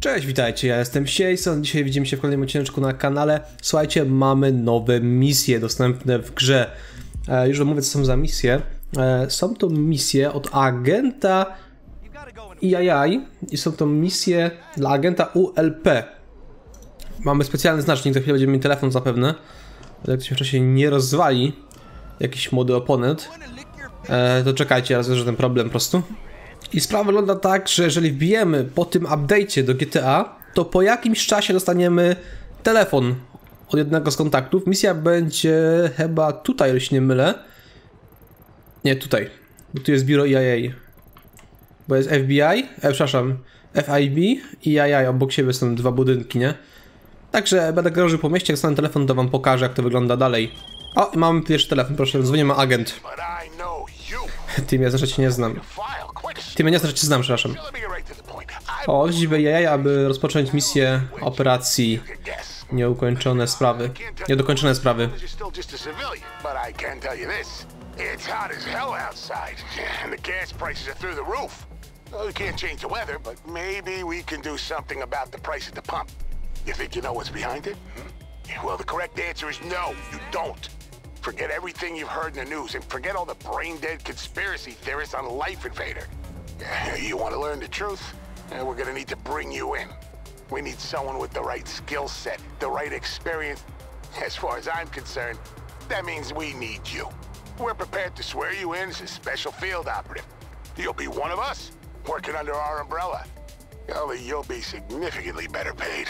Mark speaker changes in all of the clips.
Speaker 1: Cześć, witajcie, ja jestem Sieson, dzisiaj widzimy się w kolejnym odcineczku na kanale. Słuchajcie, mamy nowe misje dostępne w grze. E, już wam mówię, co są za misje. E, są to misje od agenta IAI i są to misje dla agenta ULP. Mamy specjalny znacznik, za chwilę będziemy mieli telefon zapewne. Jak to się wcześniej nie rozwali, jakiś młody oponent, e, to czekajcie, ja rozwiążę ten problem po prostu. I sprawa wygląda tak, że jeżeli wbijemy po tym update'cie do GTA, to po jakimś czasie dostaniemy telefon od jednego z kontaktów. Misja będzie chyba tutaj, jeśli nie mylę. Nie, tutaj. Bo tu jest biuro EIA. Bo jest FBI, e, przepraszam, FIB i EIA. Obok siebie są dwa budynki, nie? Także będę krążył po mieście, jak dostanę telefon, to wam pokażę, jak to wygląda dalej. O, mamy pierwszy telefon, proszę, dzwonimy agent. Tym ja znaczy nie znam. Tym ja znaczy cię znam, przepraszam. O, jaj, aby rozpocząć misję operacji nieukończone sprawy. Niedokończone sprawy.
Speaker 2: It's hot as hell outside, and the gas prices are through the roof. Well, we can't change the weather, but maybe we can do something about the price at the pump. You think you know what's behind it? Hmm? Well, the correct answer is no, you don't. Forget everything you've heard in the news, and forget all the brain-dead conspiracy theorists on Life Invader. You want to learn the truth? Eh, We're gonna need to bring you in. We need someone with the right skill set, the right experience. As far as I'm concerned, that means we need you. We're prepared to swear you in as a special field operative. You'll be one of us, working under our umbrella. Only you'll be significantly better paid.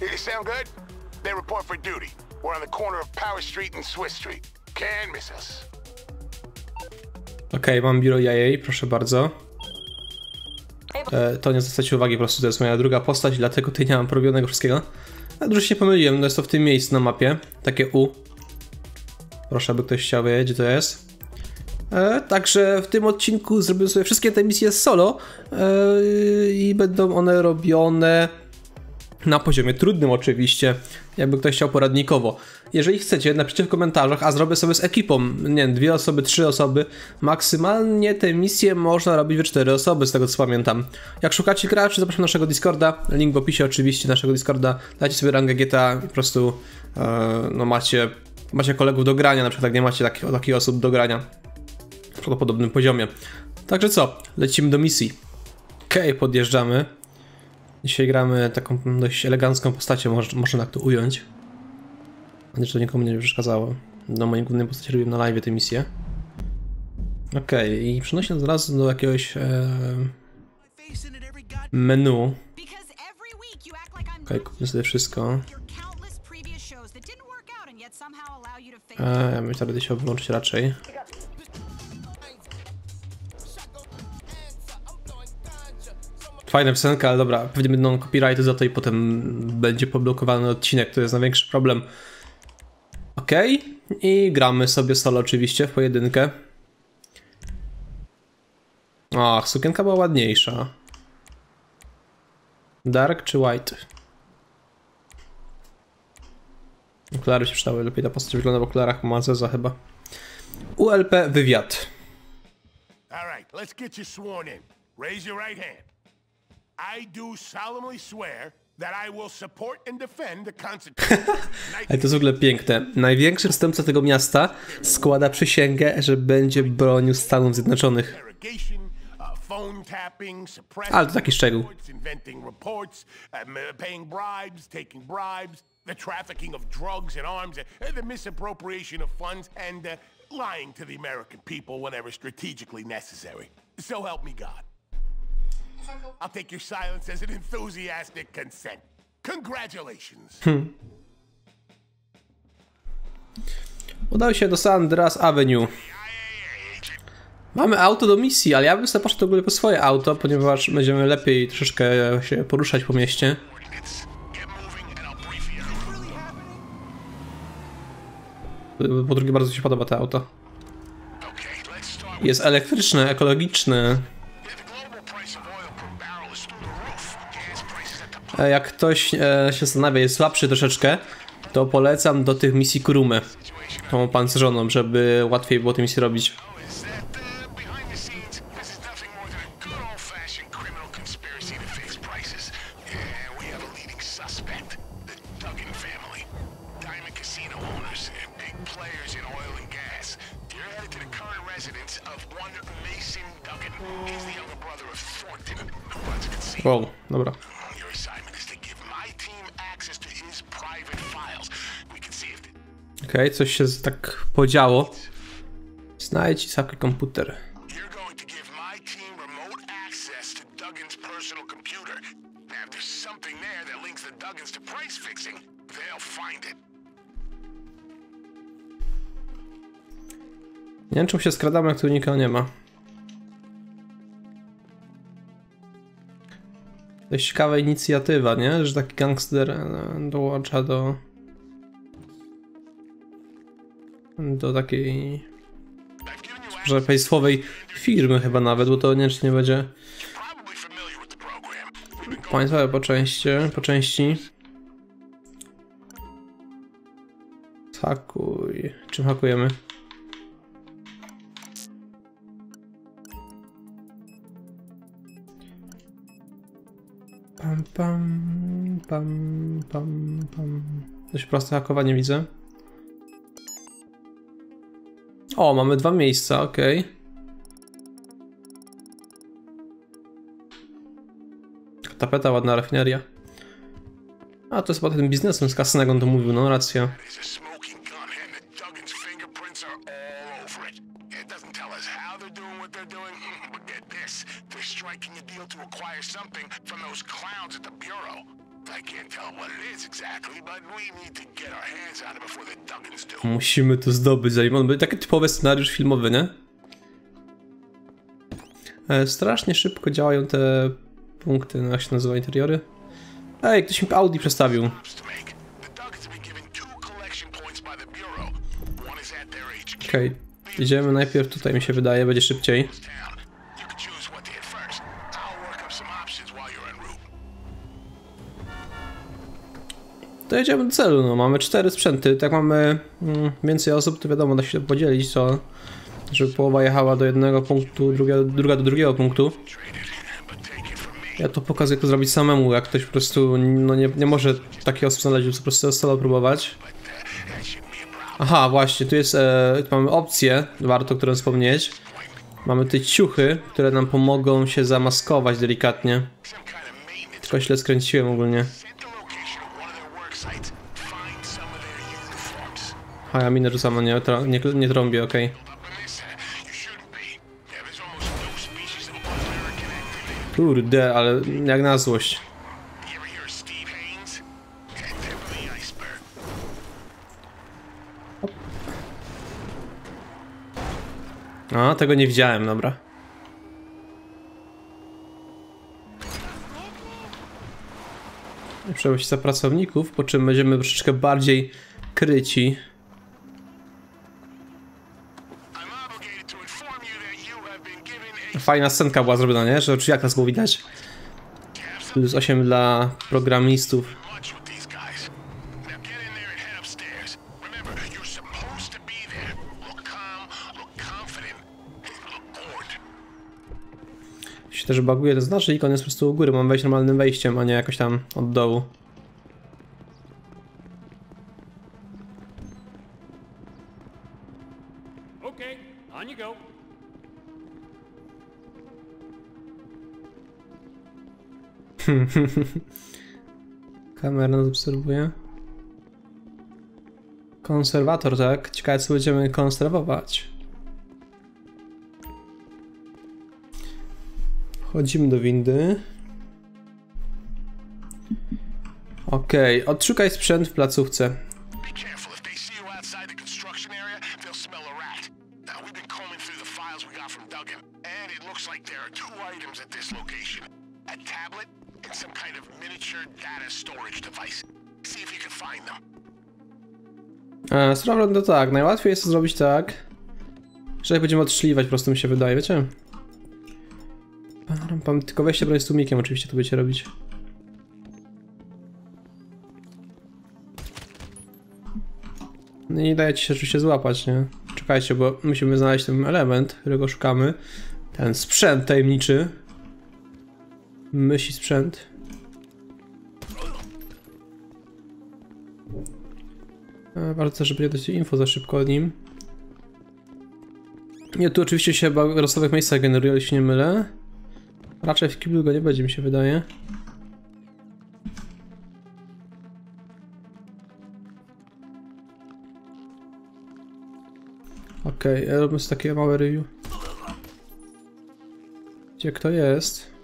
Speaker 2: You sound good? They report for duty. We're on the corner of Power Street and Swiss Street. Can't miss us.
Speaker 1: Okej, mam biuro jaj, proszę bardzo. E, to nie zwracajcie uwagi, po prostu to jest moja druga postać, dlatego tutaj nie mam porobionego wszystkiego. A dużo się pomyliłem, no jest to w tym miejscu na mapie. Takie U. Proszę, aby ktoś chciał wiedzieć, gdzie to jest. E, także w tym odcinku zrobię sobie wszystkie te misje solo e, i będą one robione na poziomie trudnym oczywiście, jakby ktoś chciał poradnikowo. Jeżeli chcecie, napiszcie w komentarzach, a zrobię sobie z ekipą, nie wiem, dwie osoby, trzy osoby. Maksymalnie te misje można robić we cztery osoby, z tego co pamiętam. Jak szukacie graczy, zapraszam naszego Discorda, link w opisie oczywiście naszego Discorda, dajcie sobie rangę GTA i po prostu e, no macie, macie kolegów do grania, na przykład jak nie macie takich, takich osób do grania na podobnym poziomie. Także co, lecimy do misji. Okej, podjeżdżamy. Dzisiaj gramy taką dość elegancką postacią, może, można tak to ująć. Ale to nikomu nie przeszkadzało. Na mojej głównej postaci robiłem na live tę misję. Okej, i przenosi nas zaraz do jakiegoś e, menu. Okej, kupmy sobie wszystko. E, ja bym teraz się wyłączyć raczej. Fajna piosenka, ale dobra, pewnie będą copyrighty za to i potem będzie poblokowany odcinek, to jest największy problem. Okej, i gramy sobie solo oczywiście w pojedynkę. Ach, sukienka była ładniejsza. Dark czy white? Okulary się przydały, lepiej ta postać wygląda w okularach, ma Zeza chyba. ULP wywiad.
Speaker 2: All right, let's get you sworn in. Raise your right hand. I do solemnly swear that I will support and defend the Constitution.
Speaker 1: Ale to jest w ogóle piękne. Największy przestępca tego miasta składa przysięgę, że będzie bronił Stanów Zjednoczonych.
Speaker 2: uh, phone tapping, suppressing
Speaker 1: Ale to taki szczegół.
Speaker 2: reports, inventing reports, um, uh, paying bribes, taking bribes, the trafficking of drugs and arms, uh, the misappropriation of funds, and lying to the American people whenever strategically necessary. So help me God. I'll take your silence as an enthusiastic consent. Congratulations.
Speaker 1: Udał się do San Andreas Avenue. Mamy auto do misji, ale ja bym sobie poszedł w ogóle po swoje auto, ponieważ będziemy lepiej troszeczkę się poruszać po mieście. Po drugie, bardzo mi się podoba to auto. Jest elektryczne, ekologiczne. E, jak ktoś e, się zastanawia, jest słabszy troszeczkę, to polecam do tych misji Kurumy, tą pancerzoną, żeby łatwiej było te misje robić. Wow, dobra.
Speaker 2: Links the Duggans to price fixing, they'll find it.
Speaker 1: Nie wiem, czemu się skradamy, jak tu nikogo nie ma. Dość ciekawa inicjatywa, nie? Że taki gangster e, dołącza do... do takiej... Że państwowej firmy chyba nawet, bo to nie, czy nie będzie państwowe po części, po części. Hakuj. Czym hakujemy? Pam, pam, pam, pam, pam. Dość proste hakowanie widzę. O, mamy dwa miejsca, okej. Tapeta, ładna rafineria. A, to jest chyba ten biznesem z kasynego, on to mówił, no racja. Musimy to zdobyć, zanim on będzie taki typowy scenariusz filmowy, nie? E, strasznie szybko działają te punkty, no jak się nazywa, interiory? Ej, ktoś mi Audi przestawił. Okej, idziemy najpierw tutaj, mi się wydaje, będzie szybciej.
Speaker 2: To
Speaker 1: do celu, no mamy cztery sprzęty, tak mamy mm, więcej osób, to wiadomo, da się podzielić to, żeby połowa jechała do jednego punktu, druga, druga do drugiego punktu. Ja to pokazuję, jak to zrobić samemu, jak ktoś po prostu no nie, nie może takiej osób znaleźć, po prostu solo próbować. Aha, właśnie, tu jest, e, tu mamy opcję, warto którą wspomnieć. Mamy te ciuchy, które nam pomogą się zamaskować delikatnie. Tylko źle skręciłem ogólnie.
Speaker 2: Uniforms.
Speaker 1: A ja minę rzucam, a nie, nie, nie trąbię, okej.
Speaker 2: No activity.
Speaker 1: Kurde, ale jak na złość. A, tego nie widziałem, dobra. Przebyć za pracowników, po czym będziemy troszeczkę bardziej kryci.
Speaker 2: I'm obligated to inform you that you have been given a
Speaker 1: Fajna scenka była zrobiona, nie? Że jak nas było widać? Plus 8 dla programistów.
Speaker 2: to
Speaker 1: się też baguje ten znacznik, on jest po prostu u góry, mam wejść normalnym wejściem, a nie jakoś tam od dołu. Kamera nas obserwuje. Konserwator, tak? Ciekawe co będziemy konserwować. Wchodzimy do windy. Okej, odszukaj sprzęt w placówce. To tak, najłatwiej jest to zrobić tak, że będziemy odszliwać, po prostu mi się wydaje, wiecie? Pam, Tylko weźcie broń z tłumikiem, oczywiście to będziecie robić. No i nie dajecie się oczywiście złapać, nie? Czekajcie, bo musimy znaleźć ten element, którego szukamy. Ten sprzęt tajemniczy. Myśli sprzęt. Bardzo też, nie dać info za szybko o nim. Nie, tu oczywiście się chyba losowych miejscach generuje, jeśli nie mylę. Raczej w kiblu go nie będzie, mi się wydaje. Okej, okay, robimy sobie takie małe review. Gdzie kto jest?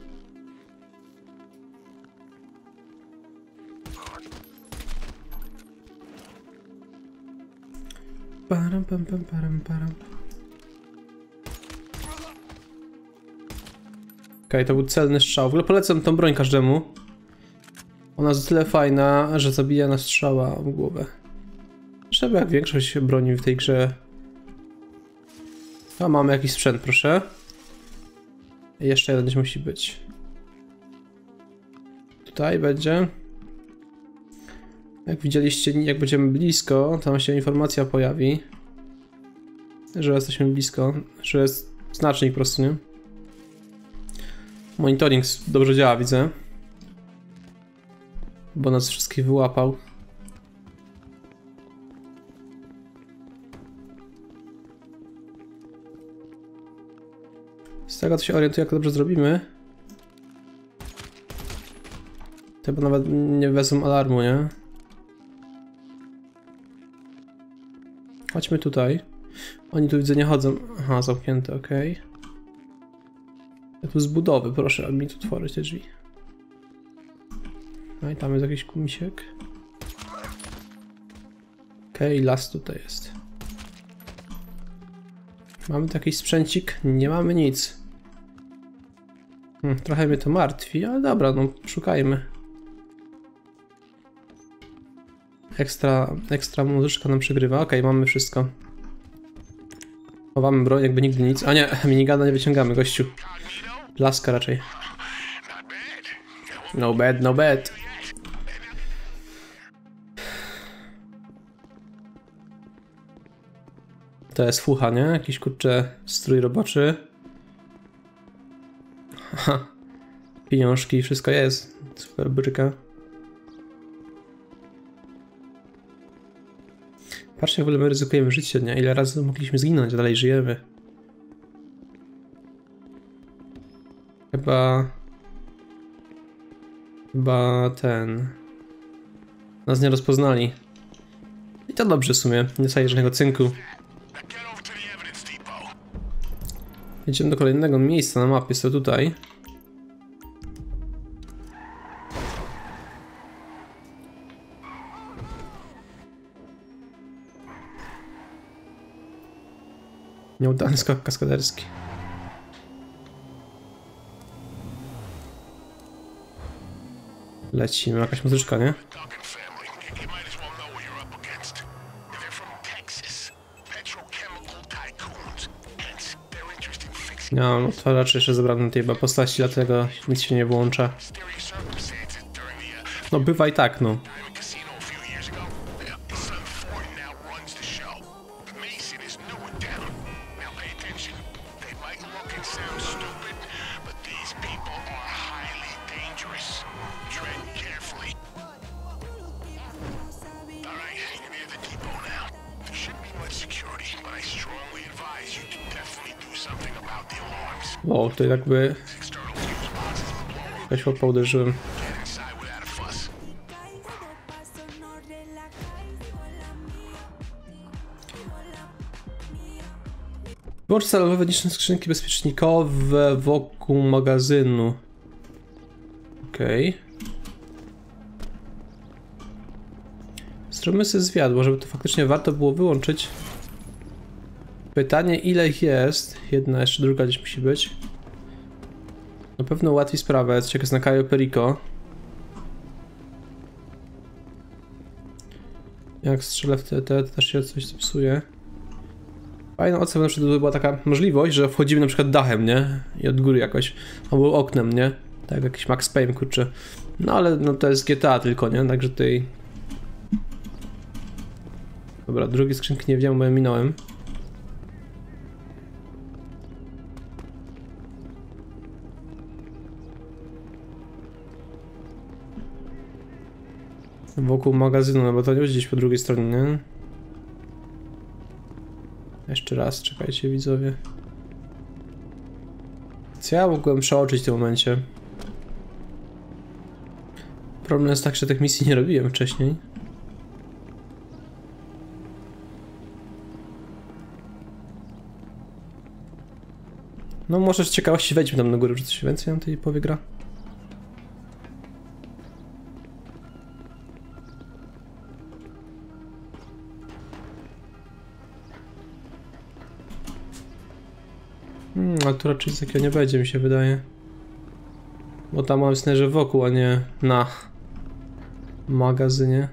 Speaker 1: Param, pam, pam, param, param. Okej, to był celny strzał. W ogóle polecam tą broń każdemu. Ona jest o tyle fajna, że zabija na strzała w głowę. Żeby jak większość broni w tej grze. A mamy jakiś sprzęt, proszę. Jeszcze jeden gdzieś musi być. Tutaj będzie. Jak widzieliście, jak będziemy blisko, tam się informacja pojawi. Że jesteśmy blisko, że jest znacznik po prostu, nie? Monitoring dobrze działa, widzę. Bo nas wszystkich wyłapał. Z tego to się orientuję, jak dobrze zrobimy. To chyba nawet nie wezmą alarmu, nie? Chodźmy tutaj. Oni tu widzę nie chodzą. Aha, zamknięte, ok. Ja tu z budowy, proszę, aby mi tu tworzyć te drzwi. No i tam jest jakiś kumisiek. Okej, okay, las tutaj jest. Mamy tu jakiś sprzęcik? Nie mamy nic. Hmm, trochę mnie to martwi, ale dobra, no szukajmy. Ekstra, ekstra muzyczka nam przygrywa. Okej, okay, mamy wszystko. Chowamy broń, jakby nigdy nic. A nie, minigana nie wyciągamy, gościu. Laska raczej. No bad, no bad. To jest fucha, nie? Jakiś kurczę strój roboczy. Aha. Pieniążki, wszystko jest. Super bryka. Patrzcie, w ogóle my ryzykujemy życie, nie? Ile razy mogliśmy zginąć, a dalej żyjemy. Chyba... Chyba ten... Nas nie rozpoznali. I to dobrze w sumie, nie staje żadnego cynku. Jedziemy do kolejnego miejsca na mapie, to tutaj. Nieudany skok kaskaderski. Lecimy, jakaś muzyczka, nie? Nie mam otwarzaczy jeszcze zebrany tej postaci, dlatego nic się nie włącza. No bywa i tak, no. Tutaj jakby... Światło uderzyłem. Wyłącz celowe skrzynki bezpiecznikowe wokół magazynu. Okej. Okay. Zróbmy sobie zwiat, bo żeby to faktycznie warto było wyłączyć. Pytanie ile ich jest? Jedna, jeszcze druga gdzieś musi być. Na pewno ułatwi sprawę, jest na Cayo Perico. Jak strzelę w te, te, też się coś zepsuje. Fajną ocenę na przykład była taka możliwość, że wchodzimy na przykład dachem, nie? I od góry jakoś. Albo oknem, nie? Tak, jakiś Max Payne, kurczę. No ale no to jest GTA tylko, nie? Także tutaj... Dobra, drugie skrzynki nie wiem, bo ja minąłem. Wokół magazynu, no bo to nie gdzieś po drugiej stronie, nie? Jeszcze raz, czekajcie widzowie. Co ja mogłem przeoczyć w tym momencie? Problem jest tak, że tych misji nie robiłem wcześniej. No może z ciekawości wejdźmy tam na górę, czy coś więcej nam tej powie gra. Hmm, ale tu raczej takiego nie będzie, mi się wydaje. Bo tam mam że wokół, a nie na magazynie.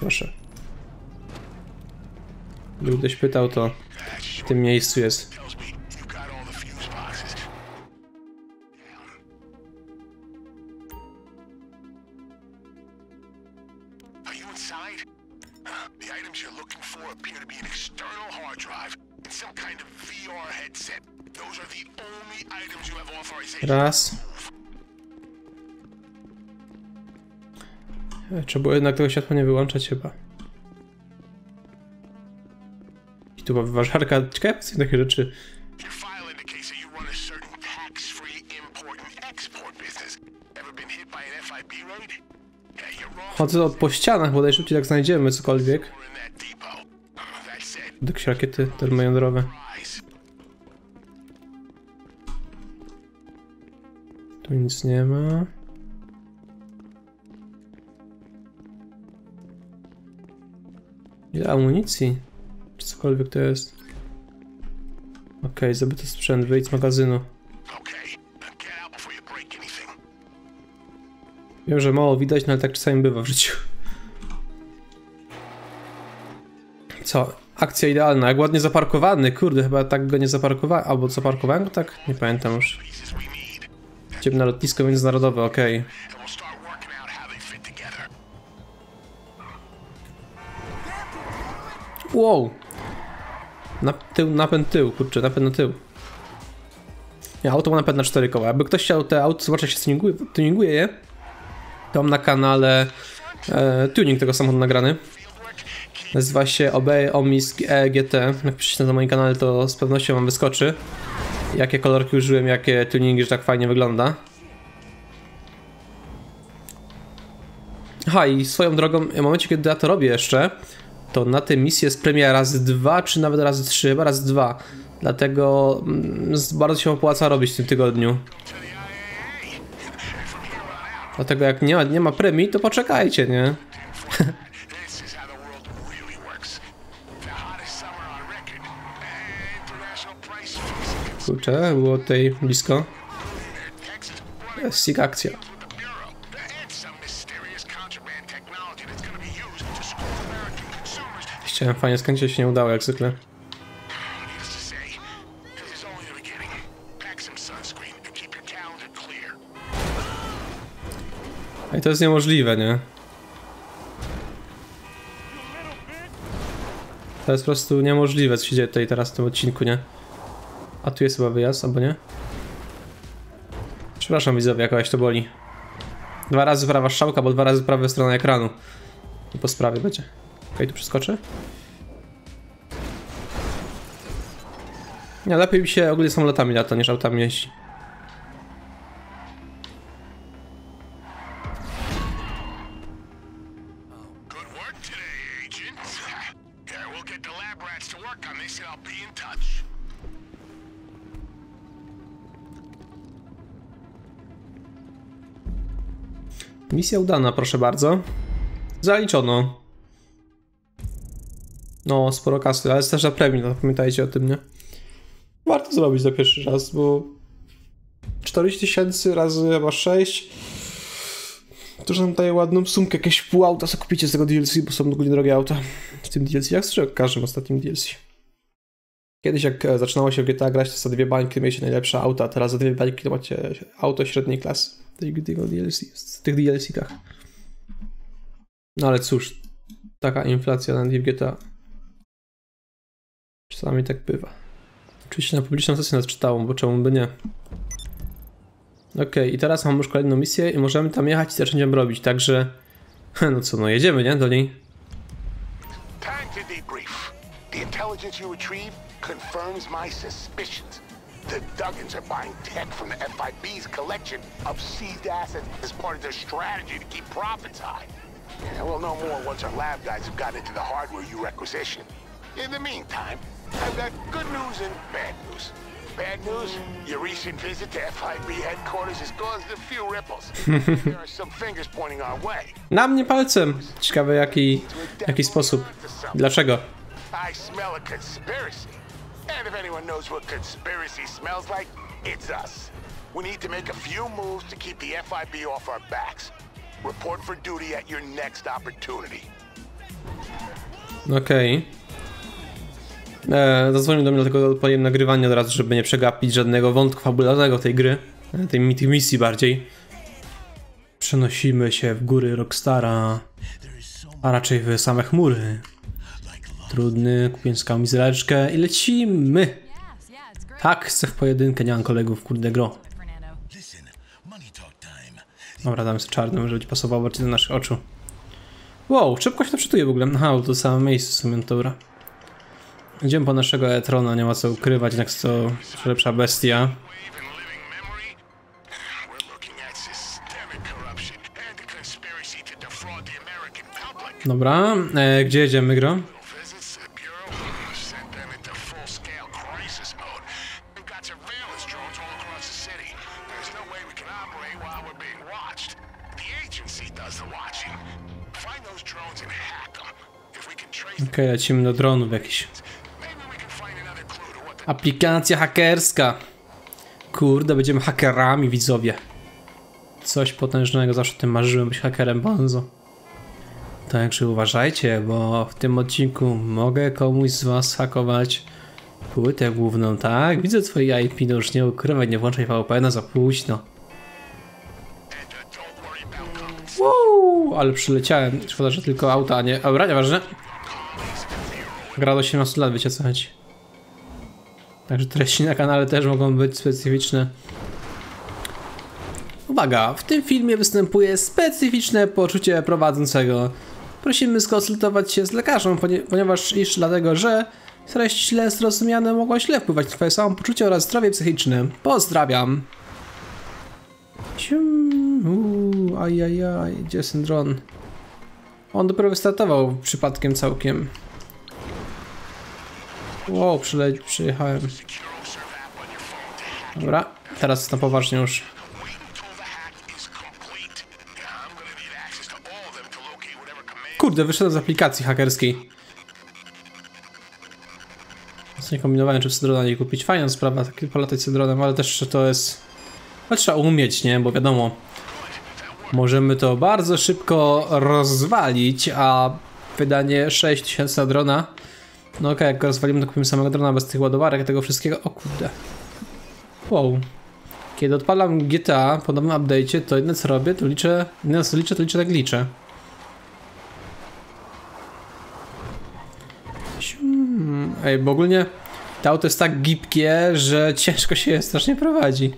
Speaker 1: Proszę. Gdyby ktoś pytał, to w tym miejscu jest. Raz. Trzeba było jednak tego światła nie wyłączać chyba. I tu ma wyważarka. Ciekawe, co takie rzeczy. Chodzę po ścianach, bo szybciej jak znajdziemy cokolwiek.
Speaker 2: Depot. Uh,
Speaker 1: Jakieś rakiety termojądrowe. Tu nic nie ma. Ile amunicji? Czy cokolwiek to jest? Okej, okay, zdobyty sprzęt, wyjdź z magazynu. Wiem, że mało widać, no ale tak czasami bywa w życiu. Co? Akcja idealna, jak ładnie zaparkowany, kurde, chyba tak go nie zaparkowałem, albo zaparkowałem go tak? Nie pamiętam już. Idziemy na lotnisko międzynarodowe, okej.
Speaker 2: together.
Speaker 1: Wow! Na tył, napęd tył, kurczę, napęd na tył. Nie, auto ma napęd na 4 koła. Jakby ktoś chciał te auto zobaczyć, jak się tuninguje, tuninguje je, to mam na kanale e, tuning tego samochodu nagrany. Nazywa się Obey Omis E GT. Jak piszecie na moim kanale, to z pewnością wam wyskoczy. Jakie kolorki użyłem, jakie tuningi, że tak fajnie wygląda. Aha, i swoją drogą, w momencie, kiedy ja to robię jeszcze, to na tej misji jest premia razy dwa, czy nawet razy trzy, chyba razy dwa. Dlatego mm, bardzo się opłaca robić w tym tygodniu. Dlatego jak nie ma, nie ma premii, to poczekajcie, nie?
Speaker 2: This is how the world really works. The hottest summer on record. Eh, International price fixing
Speaker 1: Kurczę, było tutaj blisko. Jest sig akcja. Chciałem fajnie skończyć, się nie udało jak zwykle. I to jest niemożliwe, nie? To jest po prostu niemożliwe, co się dzieje tutaj teraz w tym odcinku, nie? A tu jest chyba wyjazd, albo nie? Przepraszam widzowie, jakaś to boli. Dwa razy prawa strzałka, bo dwa razy prawa strona ekranu. I po sprawie będzie. Okej, tu przeskoczę. Nie, lepiej mi się ogólnie samolotami lata niż autami jeździ. Misja udana, proszę bardzo. Zaliczono. No, sporo kasy, ale jest też na premii, no pamiętajcie o tym, nie? Warto zrobić za pierwszy raz, bo 40 tysięcy razy chyba 6 to, nam daje ładną sumkę, jakieś pół auta sobie kupicie z tego DLC, bo są ogólnie drogie auta w tym DLC, jak w każdym ostatnim DLC. Kiedyś jak e, zaczynało się w GTA grać, to za dwie bańki mieliście najlepsze auta, teraz za dwie bańki to macie auto średniej klasy z tych DLC-kach. No ale cóż, taka inflacja na w GTA. Czasami tak bywa. Oczywiście na publiczną sesję nas czytałam, bo czemu by nie. Okej, i teraz mamy już kolejną misję i możemy tam jechać i zacząć ją robić, także... No co, no jedziemy, nie? Do niej.
Speaker 2: The intelligence you retrieve confirms my suspicions. The Duggins are buying tech from the FIB's collection of seized assets as part of their strategy to keep profits high. Yeah, we'll know more once our lab guys have gotten into the hardware you requisition. In the meantime, I've got good news and bad news. Bad news, your recent visit to FIB headquarters has caused a few ripples. there are some fingers pointing our way.
Speaker 1: Na mnie palcem. Ciekawe jaki, jaki sposób. Dlaczego?
Speaker 2: I smell a conspiracy. And if anyone knows what conspiracy smells like, it's us. We need to make a few moves to keep the FIB off our backs. Report for duty at your next opportunity.
Speaker 1: Okej. Okay. Zadzwonił do mnie, dlatego odpaliłem nagrywanie od razu, żeby nie przegapić żadnego wątku fabularnego tej gry. e, Tej, tej misji bardziej. Przenosimy się w góry Rockstara. A raczej w same chmury. Trudny, kupiłem skał mizereczkę i lecimy! Tak, chcę w pojedynkę, nie mam kolegów, kurde gro. Dobra, damy sobie czarny, może być pasowało bardziej do naszych oczu. Wow, szybko się to czytuje w ogóle. Aha, to samo miejsce w sumie, dobra. Idziemy po naszego Etrona, nie ma co ukrywać, jednak to lepsza bestia. Dobra, e, gdzie jedziemy, gro? Okej, lecimy do dronów jakiś. Aplikacja hakerska. Kurde, będziemy hakerami, widzowie. Coś potężnego, zawsze o tym marzyłem, być hakerem bonzo. Także uważajcie, bo w tym odcinku mogę komuś z was hakować płytę główną, tak? Widzę twoje IP, no już nie ukrywaj, nie włączaj VPN-a za późno. Ale przyleciałem. Szkoda, że tylko auta, a nie aura, nieważne. Gra do 18 lat, wiecie co chodzi. Także treści na kanale też mogą być specyficzne. Uwaga, w tym filmie występuje specyficzne poczucie prowadzącego. Prosimy skonsultować się z lekarzem, ponie- ponieważ iż dlatego, że treści źle zrozumiane mogą źle wpływać na twoje samopoczucie oraz zdrowie psychiczne. Pozdrawiam. Uuu, ajajaj, gdzie jest? On dopiero wystartował przypadkiem całkiem. Wow, przyjechałem. Dobra, teraz na poważnie już. Kurde, wyszedłem z aplikacji hakerskiej. Więc nie kombinowałem, czy sobie drona nie kupić. Fajna sprawa, takie polatać z dronem, ale też to jest... No, trzeba umieć, nie? Bo wiadomo, możemy to bardzo szybko rozwalić, a wydanie 6000 na drona... No okej, jak go rozwalimy, to kupimy samego drona bez tych ładowarek, tego wszystkiego. O kurde. Wow. Kiedy odpalam GTA po nowym update'cie, to jedyne co robię, to liczę... Jedyne co liczę, to liczę tak liczę. Ej, bo ogólnie to auto jest tak gibkie, że ciężko się je strasznie prowadzi.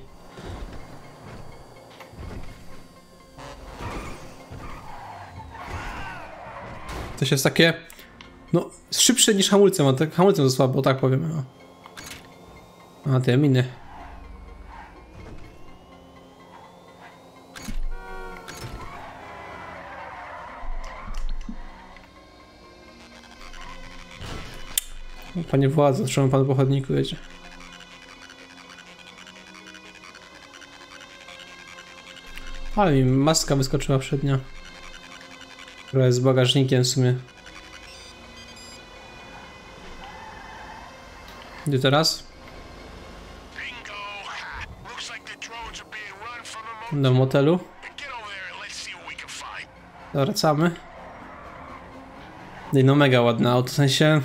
Speaker 1: To jest takie, no, szybsze niż hamulcem, a tak hamulcem za słabo, tak powiem. O. A te miny. Panie władze, czemu pan po chodniku jedzie? Ale mi maska wyskoczyła przednia. Która jest bagażnikiem w sumie. Gdzie teraz?
Speaker 2: Bingo! Looks like the drones are being run from a mo-
Speaker 1: Do motelu.
Speaker 2: Get over there and let's see what we can find.
Speaker 1: Wracamy. No mega ładne auto, w sensie...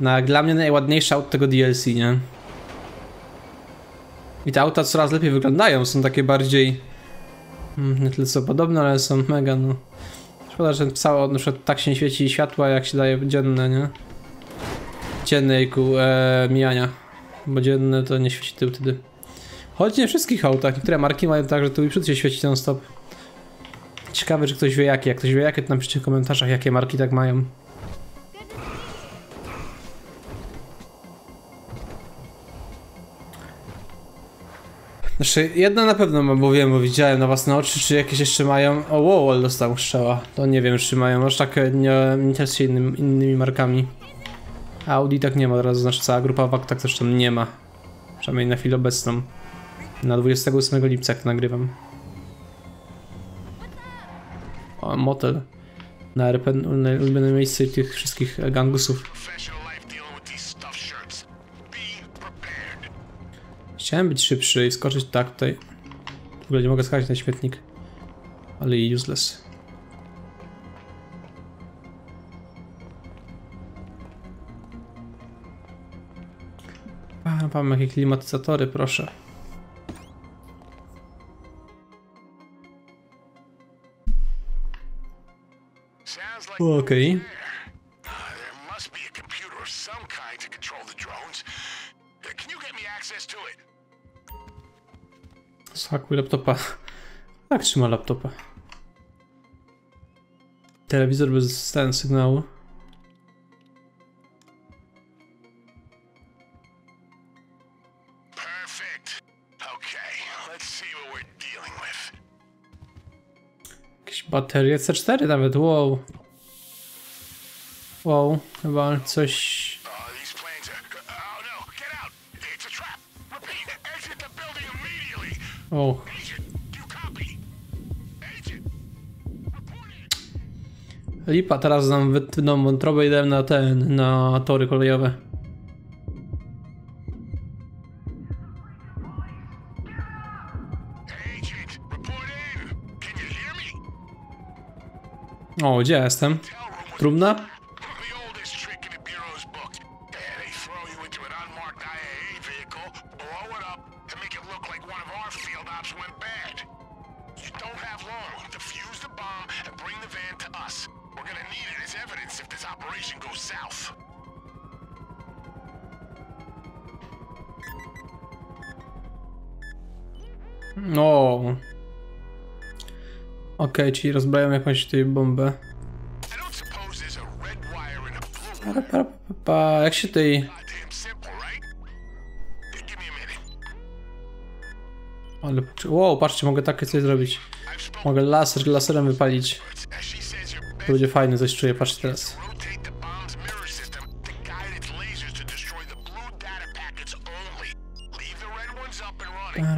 Speaker 1: Na, dla mnie najładniejsze auto tego DLC, nie? I te auta coraz lepiej wyglądają, są takie bardziej... mm, Nie tyle co podobne, ale są mega, no... Szkoda, że całe, na przykład tak się nie świeci światła, jak się daje dzienne, nie? dziennej ku e, mijania. Bo dzienne to nie świeci tył wtedy. Choć nie wszystkich autach, niektóre marki mają tak, że tu i przód się świeci non stop. Ciekawe, czy ktoś wie jakie. Jak ktoś wie jakie, to napiszcie w komentarzach, jakie marki tak mają. Znaczy, jedna na pewno mam, bo wiem, bo widziałem na własne oczy, czy jakieś jeszcze mają... O, wow, dostał strzała. To nie wiem, czy mają aż tak nie, nie interesuje innym, innymi markami. Audi tak nie ma, od razu znaczy cała grupa WAG tak zresztą nie ma. Przynajmniej na chwilę obecną. Na 28 lipca jak nagrywam. O, motel. Na RP, ulubione miejsce tych wszystkich gangusów. Chciałem być szybszy i skoczyć tak tutaj. W ogóle nie mogę skakać na śmietnik. Ale useless.
Speaker 2: Can you get me access to it?
Speaker 1: Zhakuj laptopa. Tak trzyma laptopa. Telewizor bez ten sygnału. Baterie C4 nawet, wow. Wow, chyba coś...
Speaker 2: Planes are. Oh no!
Speaker 1: O,
Speaker 2: it!
Speaker 1: lipa, teraz nam wytną wątrobę i na ten, na tory kolejowe. O, gdzie ja jestem? Trumna? Czyli rozbrają jakąś tutaj bombę. Pa, pa, pa, pa, jak się tej... Ale, wow, patrzcie, mogę takie coś zrobić. Mogę laser, laserem wypalić. To będzie fajne, coś czuję, patrzcie teraz.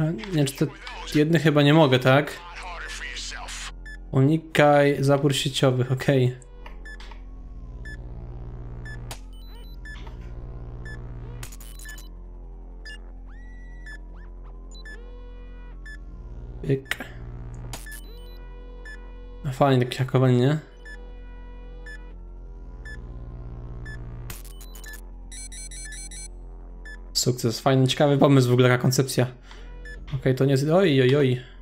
Speaker 1: Nie wiem, czy te jedne chyba nie mogę, tak? Unikaj zapór sieciowych, okej. Pyk. No Fajnie takie hakowanie, nie? Sukces, fajny, ciekawy pomysł w ogóle, taka koncepcja. Okej, to nie jest... Oj, oj, oj.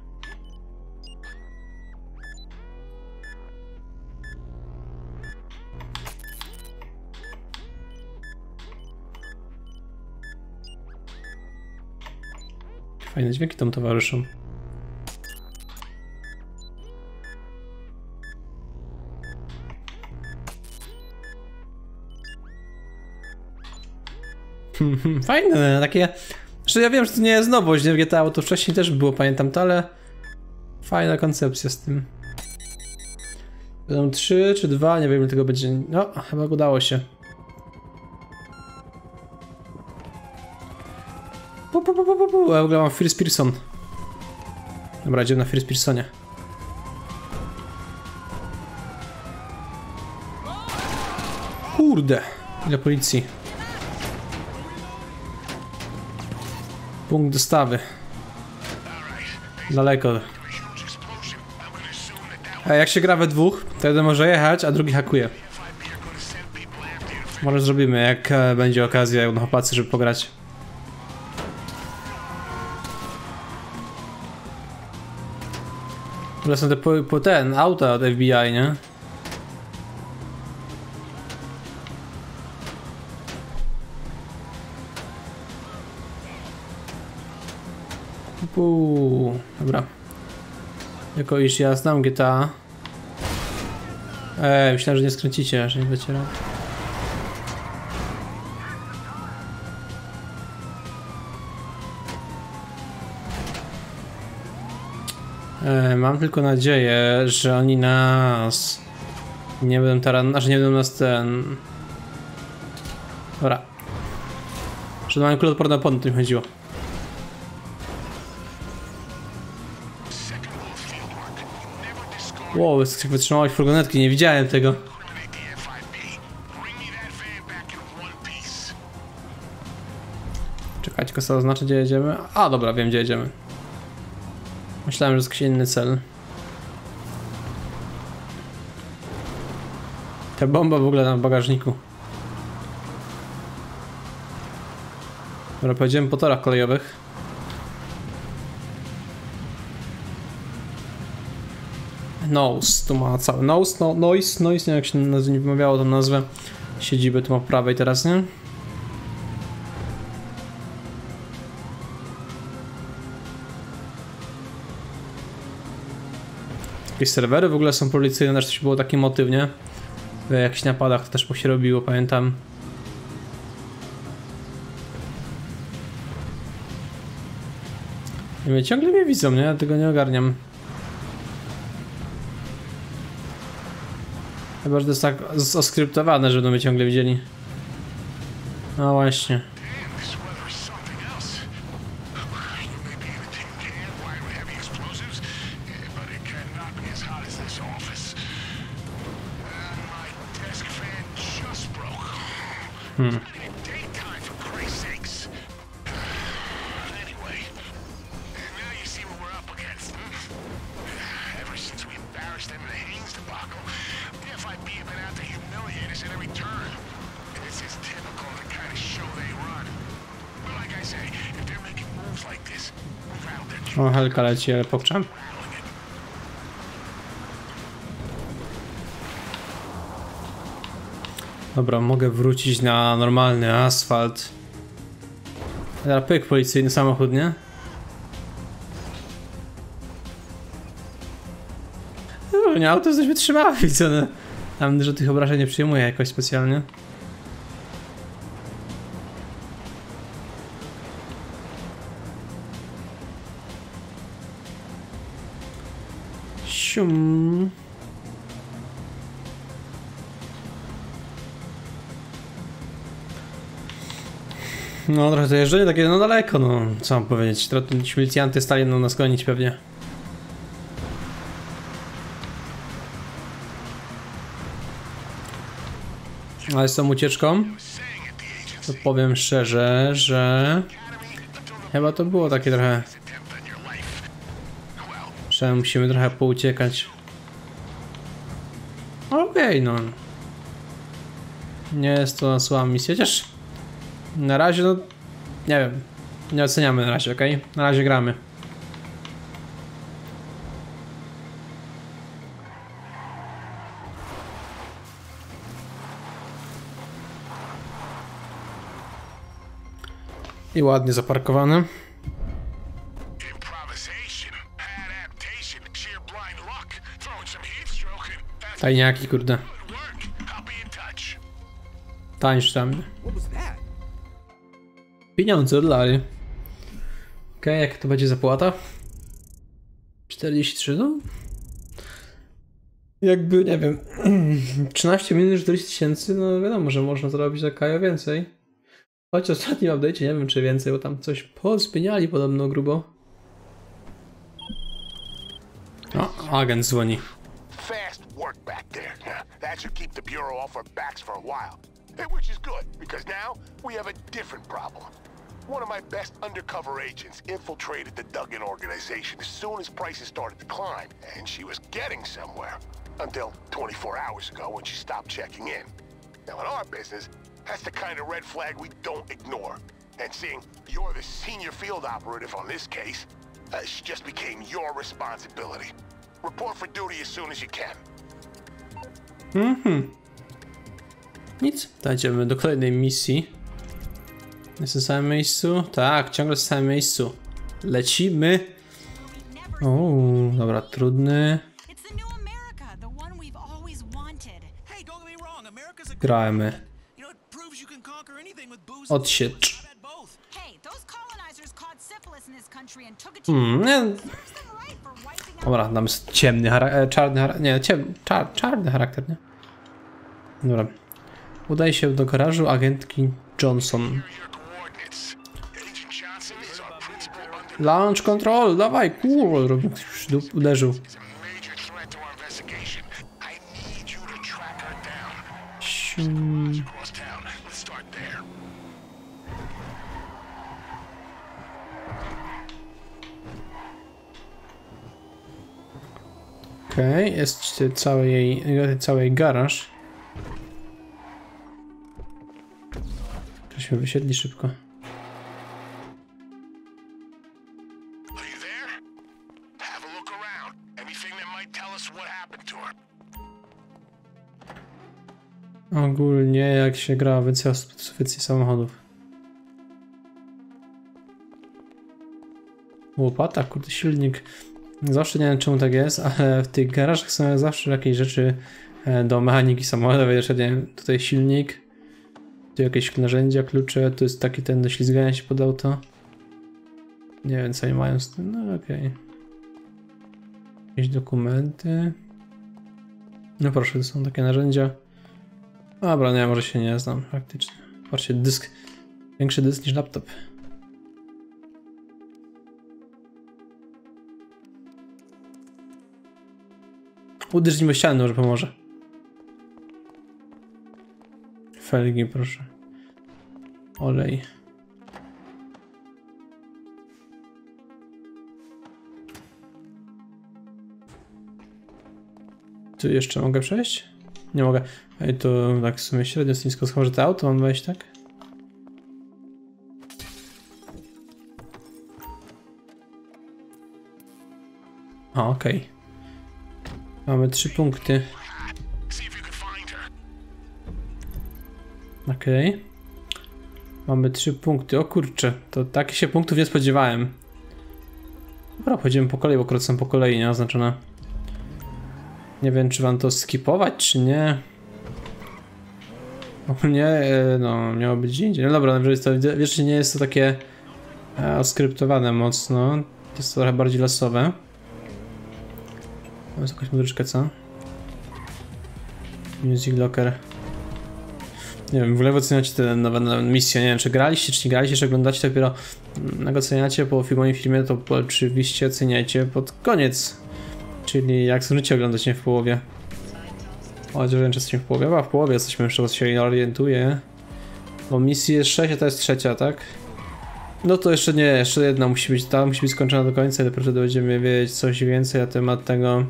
Speaker 1: Fajne dźwięki tam towarzyszą. Fajne, takie... Że ja wiem, że to nie jest nowość, nie? W GTA to wcześniej też było, pamiętam to, ale... Fajna koncepcja z tym. Będą trzy czy dwa, nie wiem ile tego będzie. No, chyba udało się. Pu, pu, pu, pu. Ja w ogóle mam First Person. Dobra, idziemy na First Personie. Kurde, ile policji. Punkt dostawy. Daleko. A jak się gra we dwóch, to jeden może jechać, a drugi hakuje. Może zrobimy, jak e, będzie okazja na chłopacy, żeby pograć. Są te po, po ten, auta od FBI, nie? Puu, dobra. Jako iż ja znam GTA. Eee, myślałem, że nie skręcicie, że nie będziecie mam tylko nadzieję, że oni nas nie będą teraz, znaczy nie będą nas ten... Dobra. Że mamy kuloodporne opony, to mi chodziło. Wow, wytrzymałość furgonetki, nie widziałem tego. Tylko co oznacza, gdzie jedziemy. A, dobra, wiem, gdzie jedziemy. Myślałem, że jest jakiś inny cel. Ta bomba w ogóle na bagażniku. Dobra, pojedziemy po torach kolejowych. Nose, tu ma cały nose, no, noise, noise, nie jak się nie wymawiało tą nazwę. Siedzibę tu ma po prawej teraz, nie? Jakieś serwery w ogóle są policyjne, też było taki motyw, nie? W jakichś napadach to też mu się robiło, pamiętam. I mnie ciągle mnie widzą, nie? Ja tego nie ogarniam. Chyba, że to jest tak oskryptowane, że będą mnie ciągle widzieli. No właśnie. Helka leci, ale
Speaker 2: it.
Speaker 1: Dobra, mogę wrócić na normalny asfalt. Teraz pyk, policyjny samochód, nie? No, nie, auto jest dość wytrzymałe, widzę. no. Że tych obrażeń nie przyjmuję jakoś specjalnie. No trochę to jeżdżenie takie no daleko, no co mam powiedzieć. Ci milicjanty stali no, nas gonić pewnie. Ale z tą ucieczką, to powiem szczerze, że chyba to było takie trochę, że musimy trochę pouciekać. Okej, no. Nie jest to słaba misja, chociaż na razie, no, nie wiem. Nie oceniamy na razie, ok? Na razie gramy. I ładnie zaparkowane. Tajniaki, kurde. Tańcz tam. Pieniądze oddali. Okej, jak to będzie zapłata? 43, no? Jakby, nie wiem, 13 minut 40 tysięcy, no wiadomo, że można zrobić za Kajo więcej. Choć ostatnim update'cie nie wiem, czy więcej, bo tam coś pozmieniali podobno grubo. O, agent dzwoni.
Speaker 2: Fast work back there. That should keep the Bureau off our backs for a while. Which is good, because now we have a different problem. One of my best undercover agents infiltrated the Duggan organization as soon as prices started to climb, and she was getting somewhere. Until 24 hours ago when she stopped checking in. Now, in our business, that's the kind of red flag we don't ignore. And seeing you're the senior field operative on this case, uh, she just became your responsibility. Report for duty as soon as you can. Mhm.
Speaker 1: Nic. Dajdziemy do kolejnej misji. Jest na samym miejscu? Tak, ciągle w samym miejscu. Lecimy. O, dobra, trudny.
Speaker 3: Booze.
Speaker 1: Odsiecz. Hmm,
Speaker 4: wiping
Speaker 1: Dobra, tam jest ciemny charakter, czarny charakter, nie, ciem, czar, czarny charakter, nie? Dobra. Udaje się do garażu agentki Johnson. Sium.
Speaker 2: Across town. Let's start there.
Speaker 1: Okej, jest cały jej, cały jej garaż. Żeśmy wysiedli szybko. Ogólnie jak się gra wersję wersję samochodów. Łopata, kurde, silnik. Zawsze nie wiem czemu tak jest, ale w tych garażach są zawsze jakieś rzeczy e, do mechaniki samochodowej. Jeszcze nie wiem, tutaj silnik, tu jakieś narzędzia, klucze, tu jest taki ten do ślizgania się pod auto. Nie wiem co oni mają z tym, no okej. Jakieś dokumenty. No proszę, to są takie narzędzia. Dobra, nie, może się nie znam, faktycznie. Patrzcie, dysk. Większy dysk niż laptop. Uderz nim o ścianę, może pomoże. Felgi, proszę. Olej. Tu jeszcze mogę przejść? Nie mogę. Ej, to tak w sumie średnio jest nisko to auto mam wejść, tak? A, okej. Mamy trzy punkty. Okej. Mamy trzy punkty. O kurczę, to takich się punktów nie spodziewałem. Dobra, pójdziemy po kolei, bo akurat są po kolei, nie? Oznaczone. Nie wiem, czy wam to skipować, czy nie. Ogólnie, e, no, miało być indziej. No dobra, jest to, wiesz, że nie jest to takie e, oskryptowane mocno. Jest to trochę bardziej losowe. To jest jakaś muzyczka, co? Music Locker. Nie wiem, w ogóle oceniacie te nowe, nowe misje, nie wiem, czy graliście, czy nie graliście, czy oglądacie dopiero mm, jak oceniacie po filmowi filmie, to oczywiście oceniajcie pod koniec. Czyli jak zdążycie oglądać, nie w połowie. O, że jesteśmy w połowie, a w połowie jesteśmy jeszcze, się nie orientuję. Bo misji jest 6, a to jest trzecia, tak? No to jeszcze nie, jeszcze jedna musi być, ta musi być skończona do końca dopiero wtedy będziemy wiedzieć coś więcej na temat tego,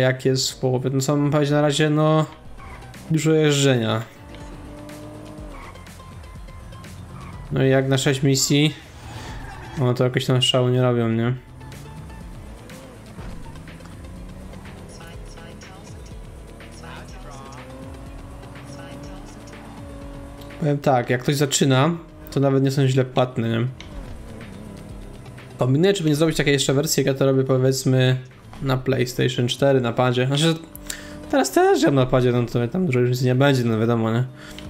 Speaker 1: jak jest w połowie. No co mam powiedzieć na razie, no dużo jeżdżenia. No i jak na 6 misji, no to jakoś tam szału nie robią, nie? Tak, jak ktoś zaczyna, to nawet nie są źle płatne, nie? Kombinuję, czy by nie zrobić takiej jeszcze wersji, jak ja to robię powiedzmy na PlayStation 4, na padzie. Znaczy, teraz też gram na padzie, no to tam dużo różnicy nie będzie, no wiadomo, nie?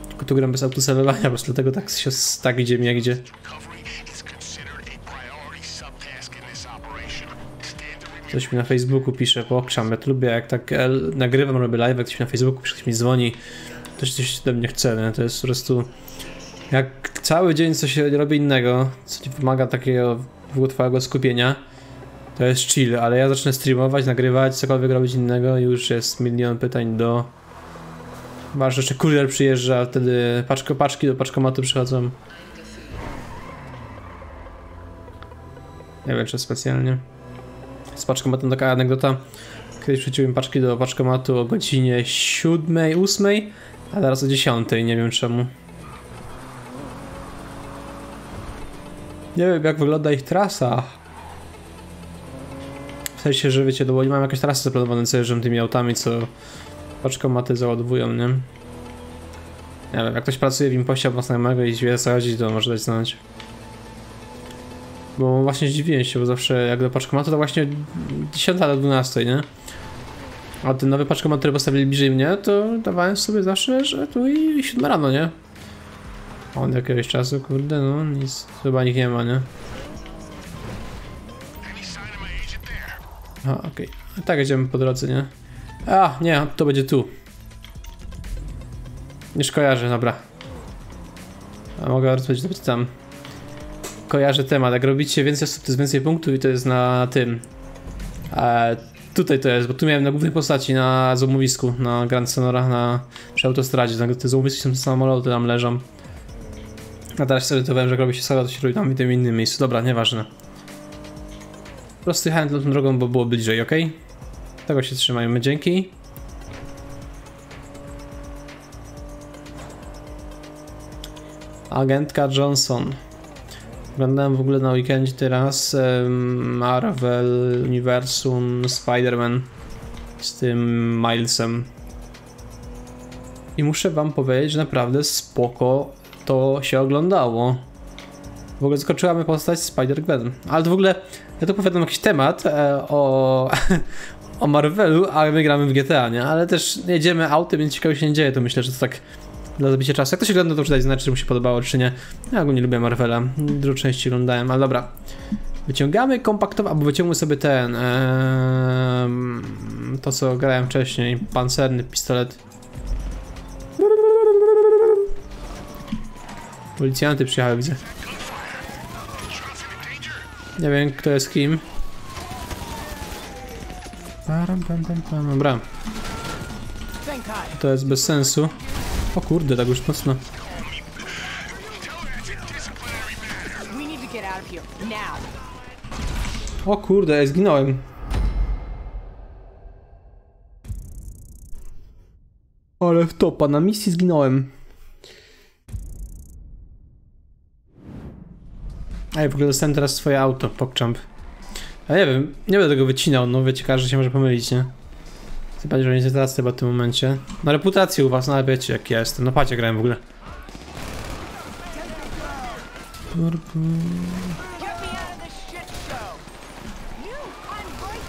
Speaker 1: Tylko tu gram bez autosalowania, po prostu dlatego tak się tak idzie mi jak idzie. Ktoś mi na Facebooku pisze, pokrzam, ja to lubię, jak tak e, nagrywam, robię live, ktoś mi na Facebooku pisze, ktoś mi dzwoni, ktoś coś ode mnie chce, nie? to jest po prostu... Jak cały dzień coś robi innego, co ci wymaga takiego długotrwałego skupienia, to jest chill, ale ja zacznę streamować, nagrywać, cokolwiek robić innego i już jest milion pytań do... Że jeszcze kurier przyjeżdża, wtedy paczko, paczki do paczkomatu przychodzą. Nie wiem, czy specjalnie. Z paczkomatem taka anegdota. Kiedyś przeciąłem paczki do paczkomatu o godzinie 7, 8, a teraz o 10, nie wiem czemu. Nie wiem jak wygląda ich trasa. W sensie, że wiecie, no bo oni mają jakieś trasy zaplanowane, jeżdżą tymi autami, co paczkomaty załadowują, nie? Nie wiem, jak ktoś pracuje w impoście albo znajomego i wie co to może dać znać. Bo właśnie zdziwiłem się, bo zawsze jak do paczkomatu to właśnie 10 do 12, nie? A ten nowy paczkomat, który postawili bliżej mnie, to dawałem sobie zawsze, że tu i 7 rano, nie? A Od jakiegoś czasu, kurde, no nic, chyba nikt nie ma, nie? A, okej. Tak, idziemy po drodze, nie? A, nie, to będzie tu. Już kojarzę, dobra. A mogę odpowiedzieć tam. Kojarzę temat. Jak robicie więcej osób, to jest więcej punktów i to jest na tym. E, tutaj to jest, bo tu miałem na głównej postaci, na złomowisku, na Grand Sonora, na przy autostradzie. Na te złomowiski są samoloty tam leżą. A teraz sobie to wiem, że jak robi się sala, to się robi tam w tym innym miejscu. Dobra, nieważne. Prostu jechałem tą drogą, bo było bliżej, ok? Tego się trzymajmy, dzięki. Agentka Johnson. Oglądałem w ogóle na weekendzie teraz Marvel Universum Spider-Man z tym Milesem. I muszę wam powiedzieć, że naprawdę spoko to się oglądało. W ogóle skoczyła mi postać Spider-Gwen. Ale to w ogóle, ja tu powiadam jakiś temat e, o, o Marvelu, a my gramy w GTA, nie? Ale też jedziemy autem, więc ciekawe się nie dzieje, to myślę, że to tak dla zabicia czasu. Jak to się ogląda, to przydać znać, czy mu się podobało, czy nie. Ja ogólnie lubię Marvela, dużo części oglądałem, ale dobra. Wyciągamy kompaktowo, albo wyciągamy sobie ten, em, to co grałem wcześniej, pancerny pistolet. Policjanty przyjechały, widzę. Nie wiem, kto jest kim. Dobra. To jest bez sensu. O kurde, tak już mocno. O kurde, ja zginąłem. Ale w topa, na misji zginąłem. Ej, w ogóle dostałem teraz swoje auto, PogChamp. Ja nie wiem, nie będę tego wycinał, no wiecie, każdy się może pomylić, nie? Chyba, że nie teraz chyba w tym momencie. Na reputację u was, no ale wiecie jak ja jestem. No pacie grałem w ogóle.
Speaker 5: Get me out of this shit show. You, I'm right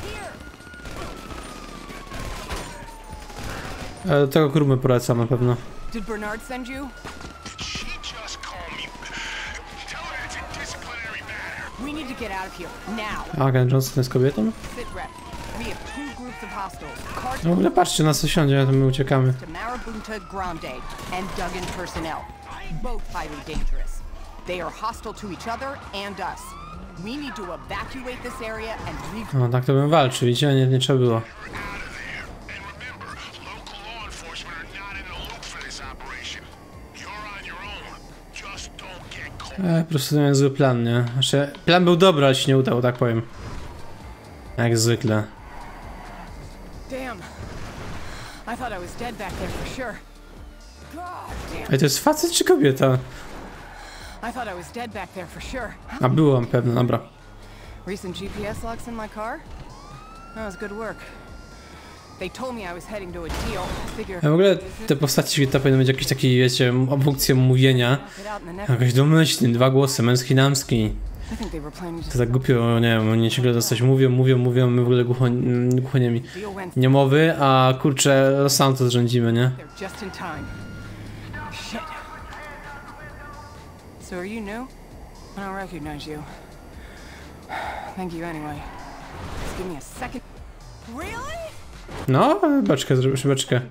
Speaker 5: here.
Speaker 1: E, do tego kurmy polecam na pewno.
Speaker 5: Did Bernard send you?
Speaker 2: She just called me. Tell her it's a disciplinary matter.
Speaker 5: We need to get out of here now.
Speaker 1: Agent Johnson jest kobietą?
Speaker 5: Sit rep.
Speaker 1: No w ogóle patrzcie, nas to siądzie, to my uciekamy.
Speaker 5: to Marabunta Grande and Duggan personnel. Both highly dangerous. They are hostile to each other and us. We need to evacuate this area and leave.
Speaker 1: No tak to bym walczył, widzicie? Nie, nie trzeba było. E, po prostu miałem zły plan, nie? Znaczy, plan był dobry, ale się nie udał, tak powiem. Jak zwykle. Ej, to jest facet czy kobieta? A byłam pewna, dobra.
Speaker 5: Recent GPS locks in my car? That was good work. They told me I was heading to a deal. Figure
Speaker 1: w ogóle te postaci to powinny mieć jakiś taki, wiecie, funkcję mówienia. Jakoś domyślny, dwa głosy, męski, damski.
Speaker 5: To
Speaker 1: To tak głupio, nie wiem, oni ciągle to coś mówią, mówią, mówią, my w ogóle głucho, głuchoniemi.
Speaker 5: went
Speaker 1: Niemowy, a kurczę, Los Santos rządzimy, nie?
Speaker 5: They're just in time. Shit. So are you new? I don't recognize you. Thank you anyway. Just give me a second. Really?
Speaker 1: No, beczkę, zrobisz beczkę.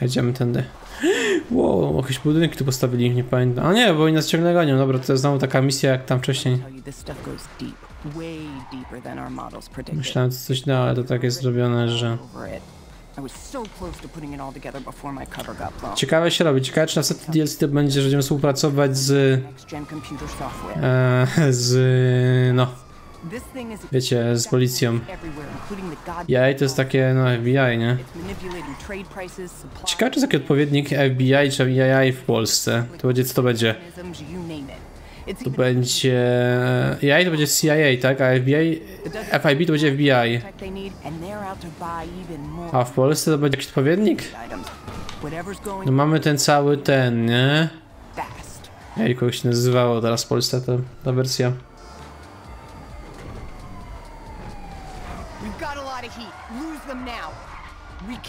Speaker 1: Jedziemy tędy. Wow, jakieś budynki tu postawili, nie pamiętam. A nie, bo oni nas ciągle gonią. Dobra, to jest znowu taka misja jak tam wcześniej. Myślałem, że coś da, ale to tak jest zrobione, że... Ciekawe się robi. Ciekawe, czy następny DLC to będzie, że będziemy współpracować z... E, z... no, wiecie, z policją. Jaj, to jest takie, no, FBI, nie? Ciekawe, czy jest taki odpowiednik FBI czy FBI w Polsce. To będzie, co to będzie? To będzie... AI to będzie CIA, tak? A FBI... FIB to będzie FBI. A w Polsce to będzie jakiś odpowiednik? No mamy ten cały ten, nie? Jak jak się nazywało teraz w Polsce ta, ta wersja?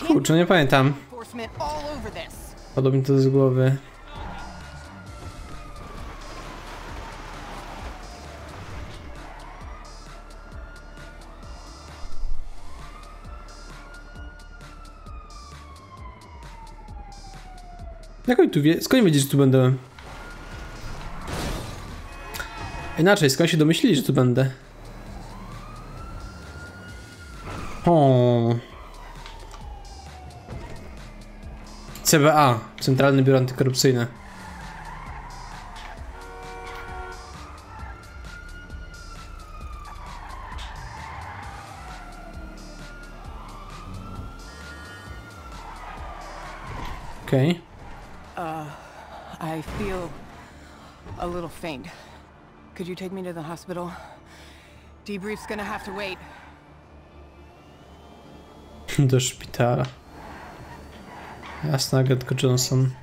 Speaker 1: Kurczę, nie pamiętam. Podobnie to z głowy. Jak oni tu wie? Skąd wiedzieć, że tu będę? Inaczej, skąd się domyślili, że tu będę? Hmm. CBA, Centralne Biuro Antykorupcyjne. Okej.
Speaker 5: Uh, I feel a little faint. Could you take me to the hospital? Debrief's gonna have to wait.
Speaker 1: Do szpitala. Jasna, agentko Johnson.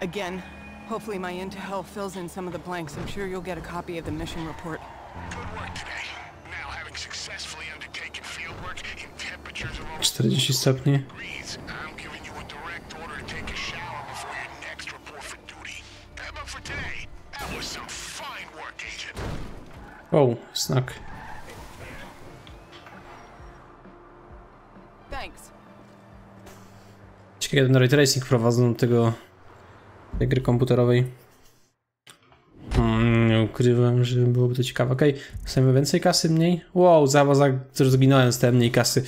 Speaker 5: Again, hopefully my intel fills in some of the blanks. I'm sure you'll get a copy of the mission report.
Speaker 2: Good work today. Now, having successfully undertaken fieldwork in temperatures of over
Speaker 1: 40 stopni.
Speaker 2: degrees, I'm giving you a direct order to take a shower before your next report for duty. Uh, But for today, that was some fine work, Agent.
Speaker 1: O, znak. Ciekawe, jak ten ray tracing wprowadzą do tego tej gry komputerowej. Hmm, nie ukrywam, że byłoby to ciekawe. Okej, dostajemy więcej kasy, mniej? Wow, za też zginąłem, z mniej kasy.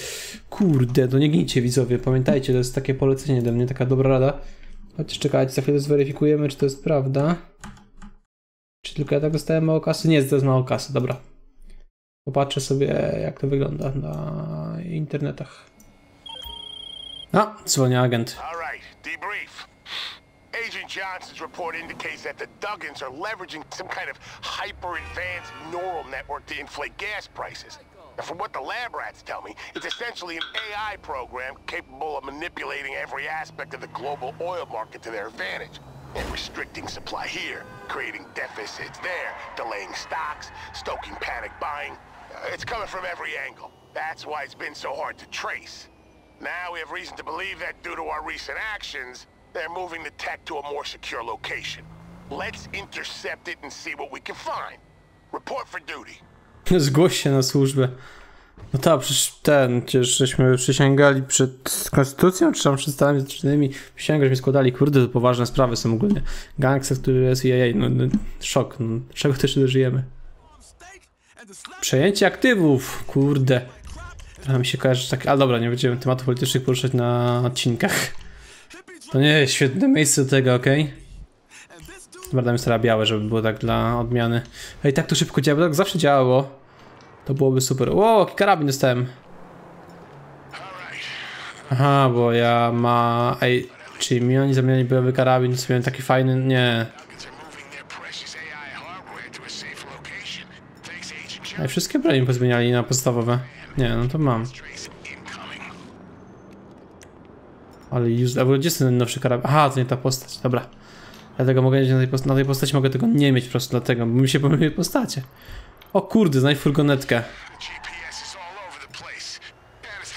Speaker 1: Kurde, to nie gnijcie widzowie, pamiętajcie, to jest takie polecenie do mnie, taka dobra rada. Chociaż czekajcie, za chwilę zweryfikujemy, czy to jest prawda. Czy tylko ja tak dostałem mało kasy? Nie, to jest mało kasy, dobra. Popatrzę sobie, jak to wygląda na internetach. A, dzwoni agent.
Speaker 2: All right, debrief. Agent Johnson's report indicates that the Duggins are leveraging some kind of hyper-advanced neural network to inflate gas prices. Now, from what the lab rats tell me, it's essentially an AI program capable of manipulating every aspect of the global oil market to their advantage. And restricting supply here, creating deficits there, delaying stocks, stoking panic buying. Uh, It's coming from every angle. That's why it's been so hard to trace. Now we have reason to believe that due to our recent actions, they're moving the tech to a more secure location. Let's intercept it and see what we can find. Report for duty.
Speaker 1: Zgłoś się na służbę. No tak, przecież ten, przecież żeśmy przysięgali przed konstytucją, czy tam przed Stanami Zjednoczonymi, przysięgę, składali, kurde, to poważne sprawy są ogólnie. Gangster, który jest jej, no, no szok, no, czego też dożyjemy. Przejęcie aktywów, kurde. Trochę mi się kojarzy, tak, ale dobra, nie będziemy tematów politycznych poruszać na odcinkach. To nie jest świetne miejsce do tego, okej?
Speaker 3: dude
Speaker 1: Dobra, damy białe, żeby było tak dla odmiany. Ej, tak to szybko działa, bo tak zawsze działało. To byłoby super. Ło, jaki karabin dostałem. Aha, bo ja ma... Ej, czy mi oni zamieniali bojowy karabin, to miałem taki fajny... Nie.
Speaker 2: A
Speaker 1: Ej, wszystkie bronie pozmieniali na podstawowe. Nie, no to mam. Ale już... A gdzie jest ten nowszy karabin? Aha, to nie ta postać, dobra. Dlatego mogę mieć na tej, post- na tej postaci, mogę tego nie mieć po prostu dlatego, bo mi się pomyliły postacie. O kurde, znajdź furgonetkę.
Speaker 2: The GPS is all over the place. And it's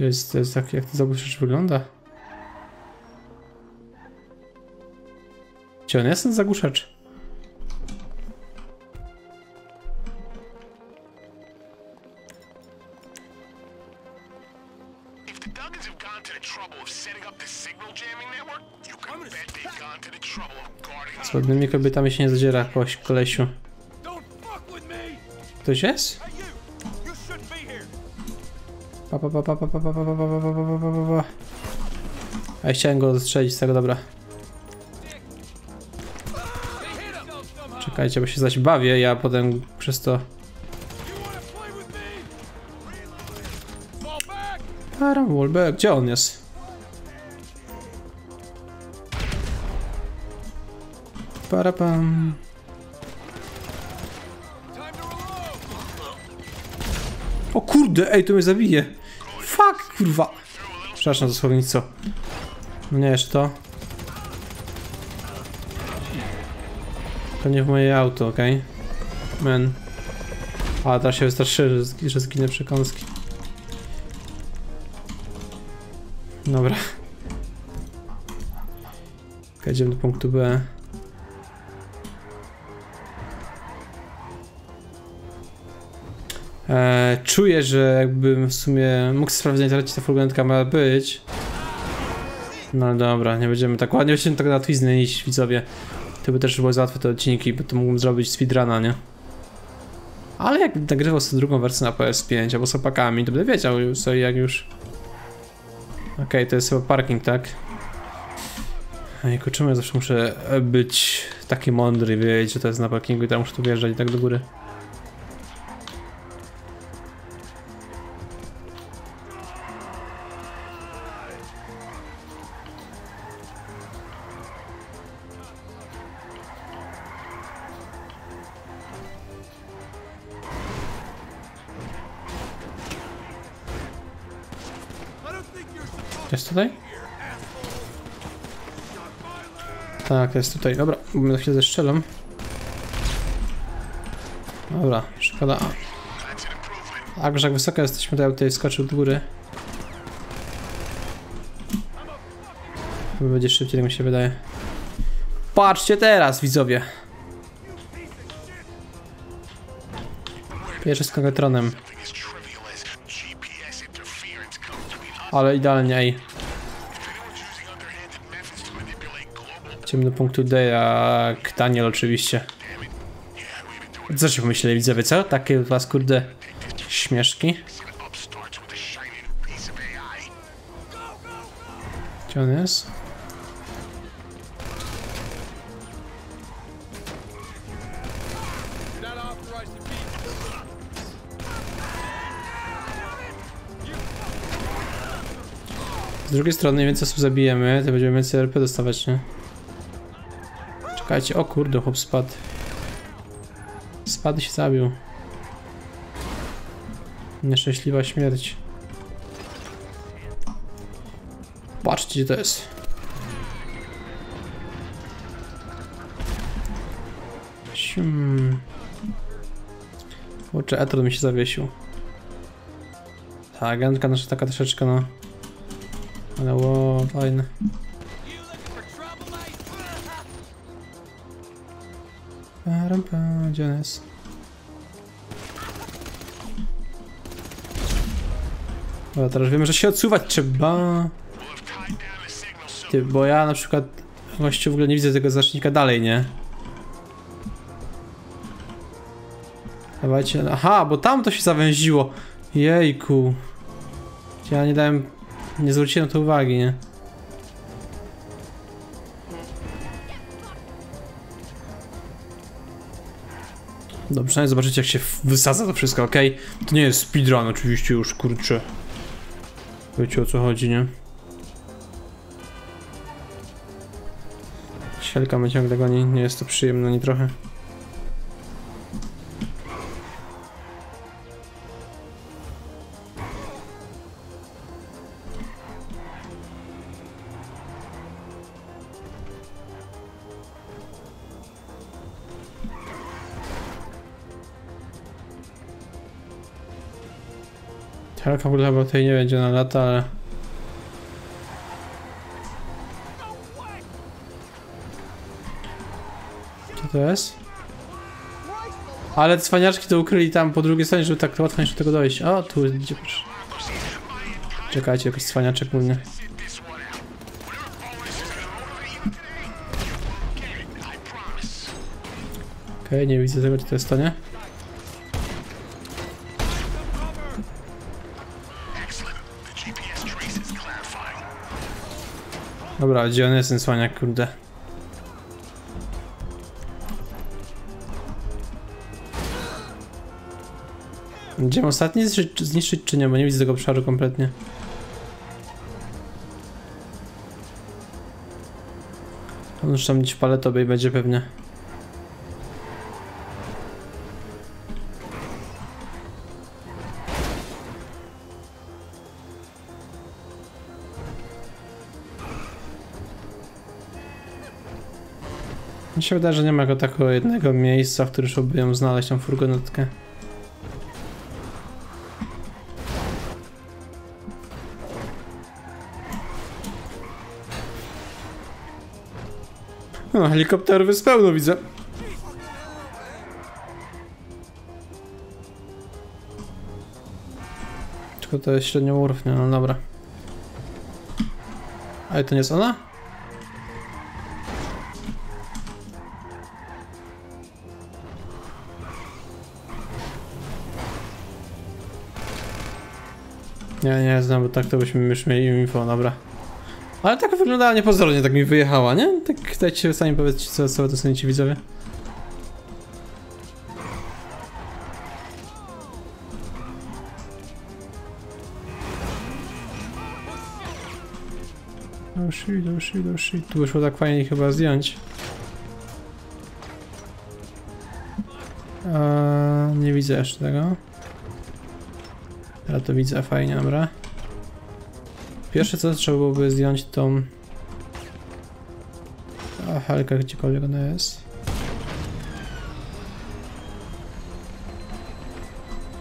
Speaker 2: To
Speaker 1: jest, to jest tak, jak to zabójstwo wygląda. Gdzie on jest ten zagłuszacz? Z ładnymi kobietami się nie zadziera, koleś, kolesiu. Ktoś jest? Pa, pa, pa, pa, pa, pa, pa, pa, pa, pa, pa, pa, pa, pa. A ja chciałem go zastrzelić z tego, dobra. Czekajcie, bo się zaś bawię, ja potem przez to... Aaron Wahlberg, gdzie on jest? Parapam. O kurde, ej, to mnie zabije. Kurwa. Przepraszam za słownictwo. No nie, jeszcze to. To nie w moje auto, okej? Men. A teraz się wystraszyłem, że, że zginę przekąski. Dobra. Okej, Idziemy do punktu B. E, czuję, że jakbym w sumie mógł sprawdzić na ta furgonetka ma być. No dobra, nie będziemy tak ładnie, będziemy tak na twiznę iść, widzowie. To by też było za łatwe te odcinki, bo to mógłbym zrobić speedruna, nie? Ale jak nagrywał sobie drugą wersję na PS5 albo z opakami, to będę wiedział sobie jak już... Okej, to jest chyba parking, tak? Ejku, czemu ja zawsze muszę być taki mądry i wiedzieć, że to jest na parkingu i tam muszę tu wjeżdżać tak do góry? Tak, jest tutaj. Dobra, będę chwilę zestrzelam. Dobra, szkoda. A, że jak wysoko jesteśmy, to ja tutaj skoczył do góry. Chyba będzie szybciej, tak mi się wydaje. Patrzcie teraz, widzowie. Pierwszy z
Speaker 2: us.
Speaker 1: Ale idealnie, ej. Punktu D, jak Daniel oczywiście. Co się pomyśleli widzowie, co? Takie was kurde śmieszki. Gdzie on jest? Z drugiej strony, im więcej osób zabijemy, to będziemy więcej RP dostawać, nie? Czekajcie, o kurde, chłop spadł. Spadł się zabił. Nieszczęśliwa śmierć. Patrzcie, gdzie to jest. Sium. Kurczę, Etron mi się zawiesił. Ta agentka nasza taka troszeczkę, no... Ale ło, fajne. Dobra, teraz wiemy, że się odsuwać trzeba. Ty, bo ja na przykład właściwie w ogóle nie widzę tego znacznika dalej, nie? Dawajcie, aha, bo tam to się zawęziło. Jejku. Ja nie dałem, nie zwróciłem to uwagi, nie? Dobrze, przynajmniej zobaczycie jak się wysadza to wszystko, ok? To nie jest speedrun oczywiście już, kurczę. Wiecie o co chodzi, nie? Świelka mnie ciągle goni, nie jest to przyjemne ani trochę. Ogóle chyba tutaj nie będzie na lata, ale... Co to jest? Ale cwaniaczki to ukryli tam po drugiej stronie, żeby tak łatwo niż do tego dojść. O, tu proszę. Czekajcie, jakiś cwaniaczek mówię. Okej, nie widzę tego, czy to jest to, nie? Dobra, gdzie on jest ten cwaniak, kurde? Będziemy ostatni zniszczyć, zniszczyć czy nie, bo nie widzę tego obszaru kompletnie. On już tam gdzieś paletowej będzie pewnie. Się wydaje, że nie ma go takiego jednego miejsca, w którym trzeba by ją znaleźć, tą furgonetkę. No, helikopterów jest pełno, widzę. Tylko to jest średnio urwnie, no dobra. Ale to nie jest ona? Nie, nie znam, bo tak to byśmy już mieli info, dobra. Ale tak wyglądała niepozornie, tak mi wyjechała, nie? Tak dajcie sami powiedzcie, co, co docenicie widzowie. Oh shit, oh shit. Tu wyszło tak fajnie chyba zdjąć. Eee, nie widzę jeszcze tego. Teraz to widzę fajnie, dobra. Pierwsze co trzeba byłoby zdjąć tą... A halka gdziekolwiek ona jest.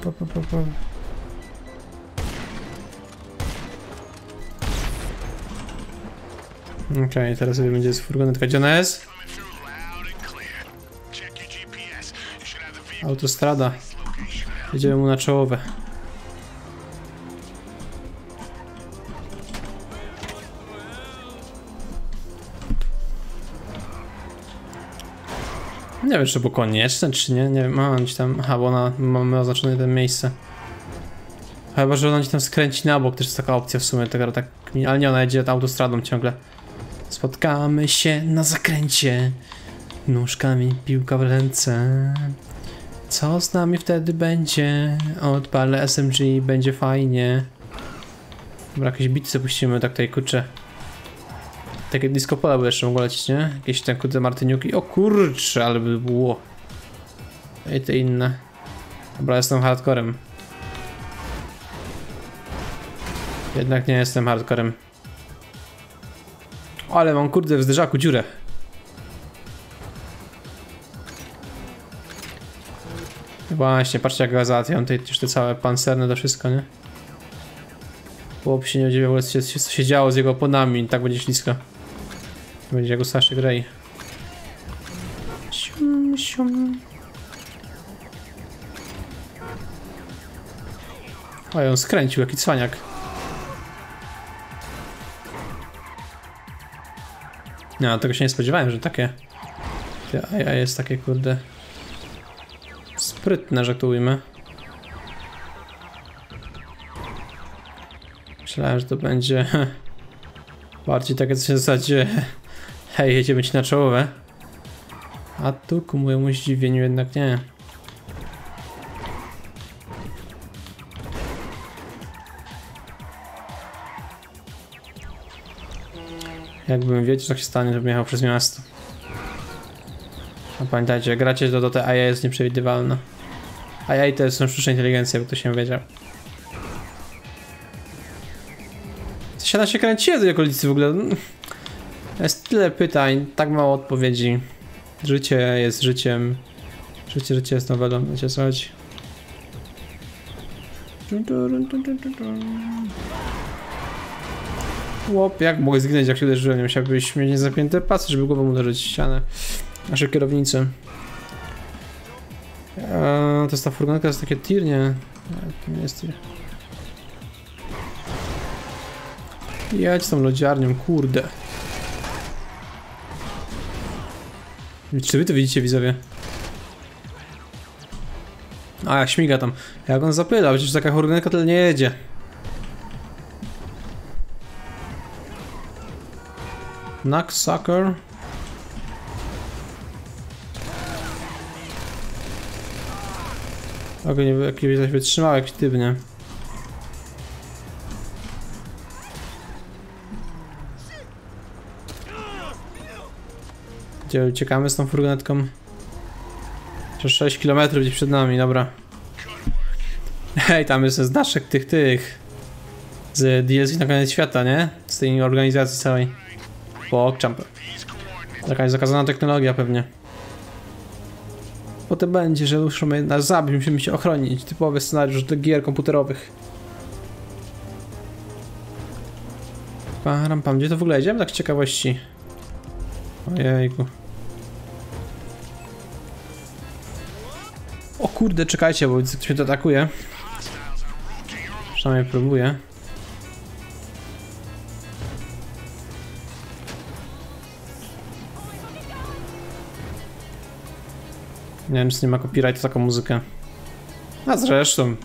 Speaker 1: Pa, pa, pa, pa. Okej, okay, teraz sobie będzie z furgonetka. Gdzie ona jest? Autostrada. Jedziemy mu na czołowe. Nie wiem, czy było konieczne, czy nie. Nie wiem, mam gdzieś tam. Aha, bo ona mamy oznaczone to miejsce. Chyba, że ona gdzieś tam skręci na bok, też jest taka opcja w sumie, tego tak. Ale nie, ona jedzie autostradą ciągle. Spotkamy się na zakręcie. Nóżkami, piłka w ręce. Co z nami wtedy będzie? Odpalę SMG będzie fajnie. Dobra, jakieś bity zapuścimy, tak tutaj kurczę. Takie disco pola by jeszcze mogło lecieć, nie? Jakieś tam kurde martyniuki. O kurczę, ale by było. I te inne. Dobra, jestem hardcorem. Jednak nie jestem hardcorem. Ale mam kurde w zderzaku dziurę. Właśnie, patrzcie jak go załatwiam, tutaj już te całe pancerne to wszystko, nie? Chłop się nie ogóle co się, się działo z jego oponami, tak będzie ślisko. Będzie jak u Saszy Grey. Sium, sium. O, on skręcił, jaki cwaniak. No, tego się nie spodziewałem, że takie... A jest takie, kurde... Sprytne, że tu ujmę. Myślałem, że to będzie bardziej takie coś na zasadzie hej, jedziemy ci na czołowe. A tu ku mojemu zdziwieniu jednak nie. Jakbym wiedział, co się stanie, żebym jechał przez miasto. A pamiętajcie, gracie do, do tej AI jest nieprzewidywalna. AI to jest sztuczna inteligencja, jakby to się wiedział. Siada się kręci do okolicy w ogóle. Jest tyle pytań, tak mało odpowiedzi. Życie jest życiem. Życie, życie jest nowelą, wiecie co chodzi. Łop, jak mogę zginąć jak się uderzyłem? Musiałbyś mieć niezapięte pasy, żeby głową uderzyć w ścianę. Nasze kierownicy. Eee, to jest ta furgonka, to jest takie tir, nie? Nie jest tir. Jedź tą lodziarnią, kurde. Czy wy to widzicie, widzowie? A, jak śmiga tam. Jak on zapyla, przecież taka furgonka tyle nie jedzie. Knock sucker. Ogień jakiś zaś wytrzymał, jakiś tybnie. Gdzie uciekamy z tą furgonetką? Jeszcze 6 km gdzieś przed nami, dobra. Hej, tam jest znaszek tych, tych. Z DLC na koniec świata, nie? Z tej organizacji całej. Pogchamp. Jakaś zakazana technologia pewnie. Potem będzie, że muszą nas zabić, musimy się ochronić. Typowy scenariusz do gier komputerowych. Param pam, gdzie to w ogóle idziemy? Tak z ciekawości. Ojejku. Kurde, czekajcie, bo ktoś mnie to atakuje. Przynajmniej próbuję. Nie wiem, czy nie ma copyrightu taką muzykę. A zresztą.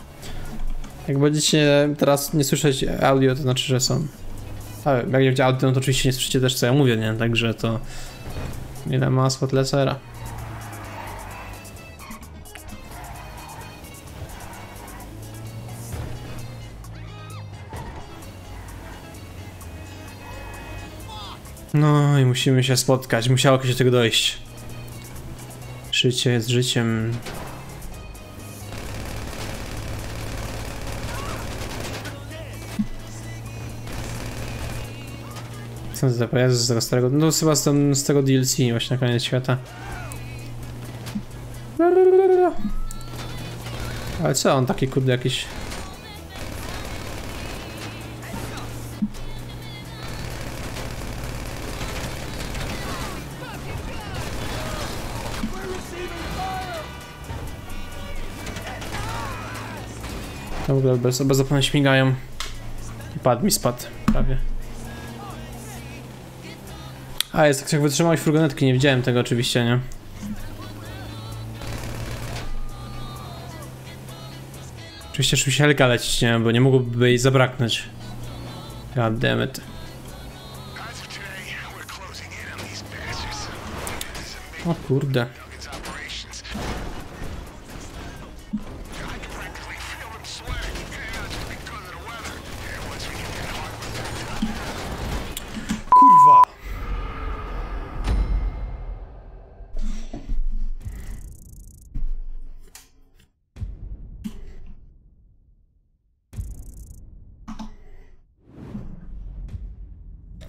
Speaker 1: Jak będziecie teraz nie słyszeć audio, to znaczy, że są. A jak nie będzie audio, no to oczywiście nie słyszycie też co ja mówię, nie? Także to... Ile tyle sera. No i musimy się spotkać, musiało kiedyś do tego dojść. Życie jest życiem. Co to za pojazd z tego starego? No chyba z, tam, z tego DLC właśnie na koniec świata. Ale co on taki kurde jakiś... To w ogóle bez, bez opony śmigają. I padł mi spadł, prawie. A, jest tak jak wytrzymałeś furgonetki, nie widziałem tego oczywiście, nie? Oczywiście musi helka lecieć, nie? Bo nie mogłoby jej zabraknąć. God damn it.
Speaker 2: As of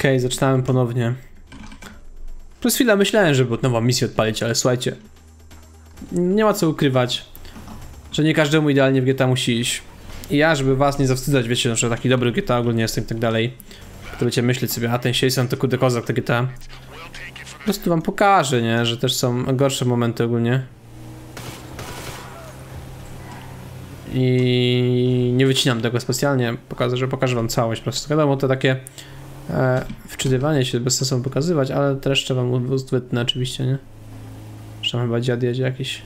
Speaker 1: Okej, zaczynałem ponownie. Przez chwilę myślałem, żeby nową misję odpalić, ale słuchajcie. Nie ma co ukrywać, że nie każdemu idealnie w GTA musi iść. I ja, żeby was nie zawstydzać, wiecie, że taki dobry GTA ogólnie jestem i tak dalej, będziecie myśleć sobie, a ten Jason to kurde kozak, to GTA. Po prostu wam pokażę, nie, że też są gorsze momenty ogólnie. I nie wycinam tego specjalnie, pokażę, że pokażę wam całość po prostu. Wiadomo, to takie wczytywanie się bez sensu pokazywać, ale treeszcze wam wytnę oczywiście, nie? Zresztą chyba dziad jedzie jakiś.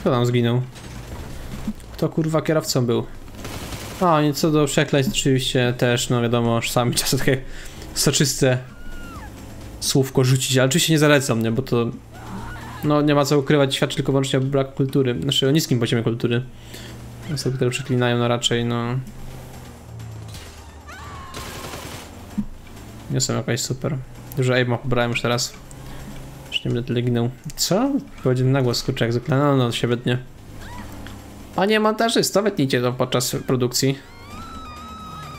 Speaker 1: Kto tam zginął? Kto kurwa kierowcą był? A, nie co do przekleństw oczywiście też, no wiadomo, czasami czasem takie soczyste słówko rzucić, ale oczywiście nie zalecam, nie, bo to no nie ma co ukrywać, świadczy tylko wyłącznie o braku kultury, znaczy o niskim poziomie kultury. Osoby, które przeklinają, no raczej no... Nie są jakaś super. Dużo aima pobrałem już teraz. Już nie będę tyle ginął. Co? Powiedziałem na głos, kurczę, jak zwykle. No, no, wytnie. Panie montażysto, wytnijcie to podczas produkcji.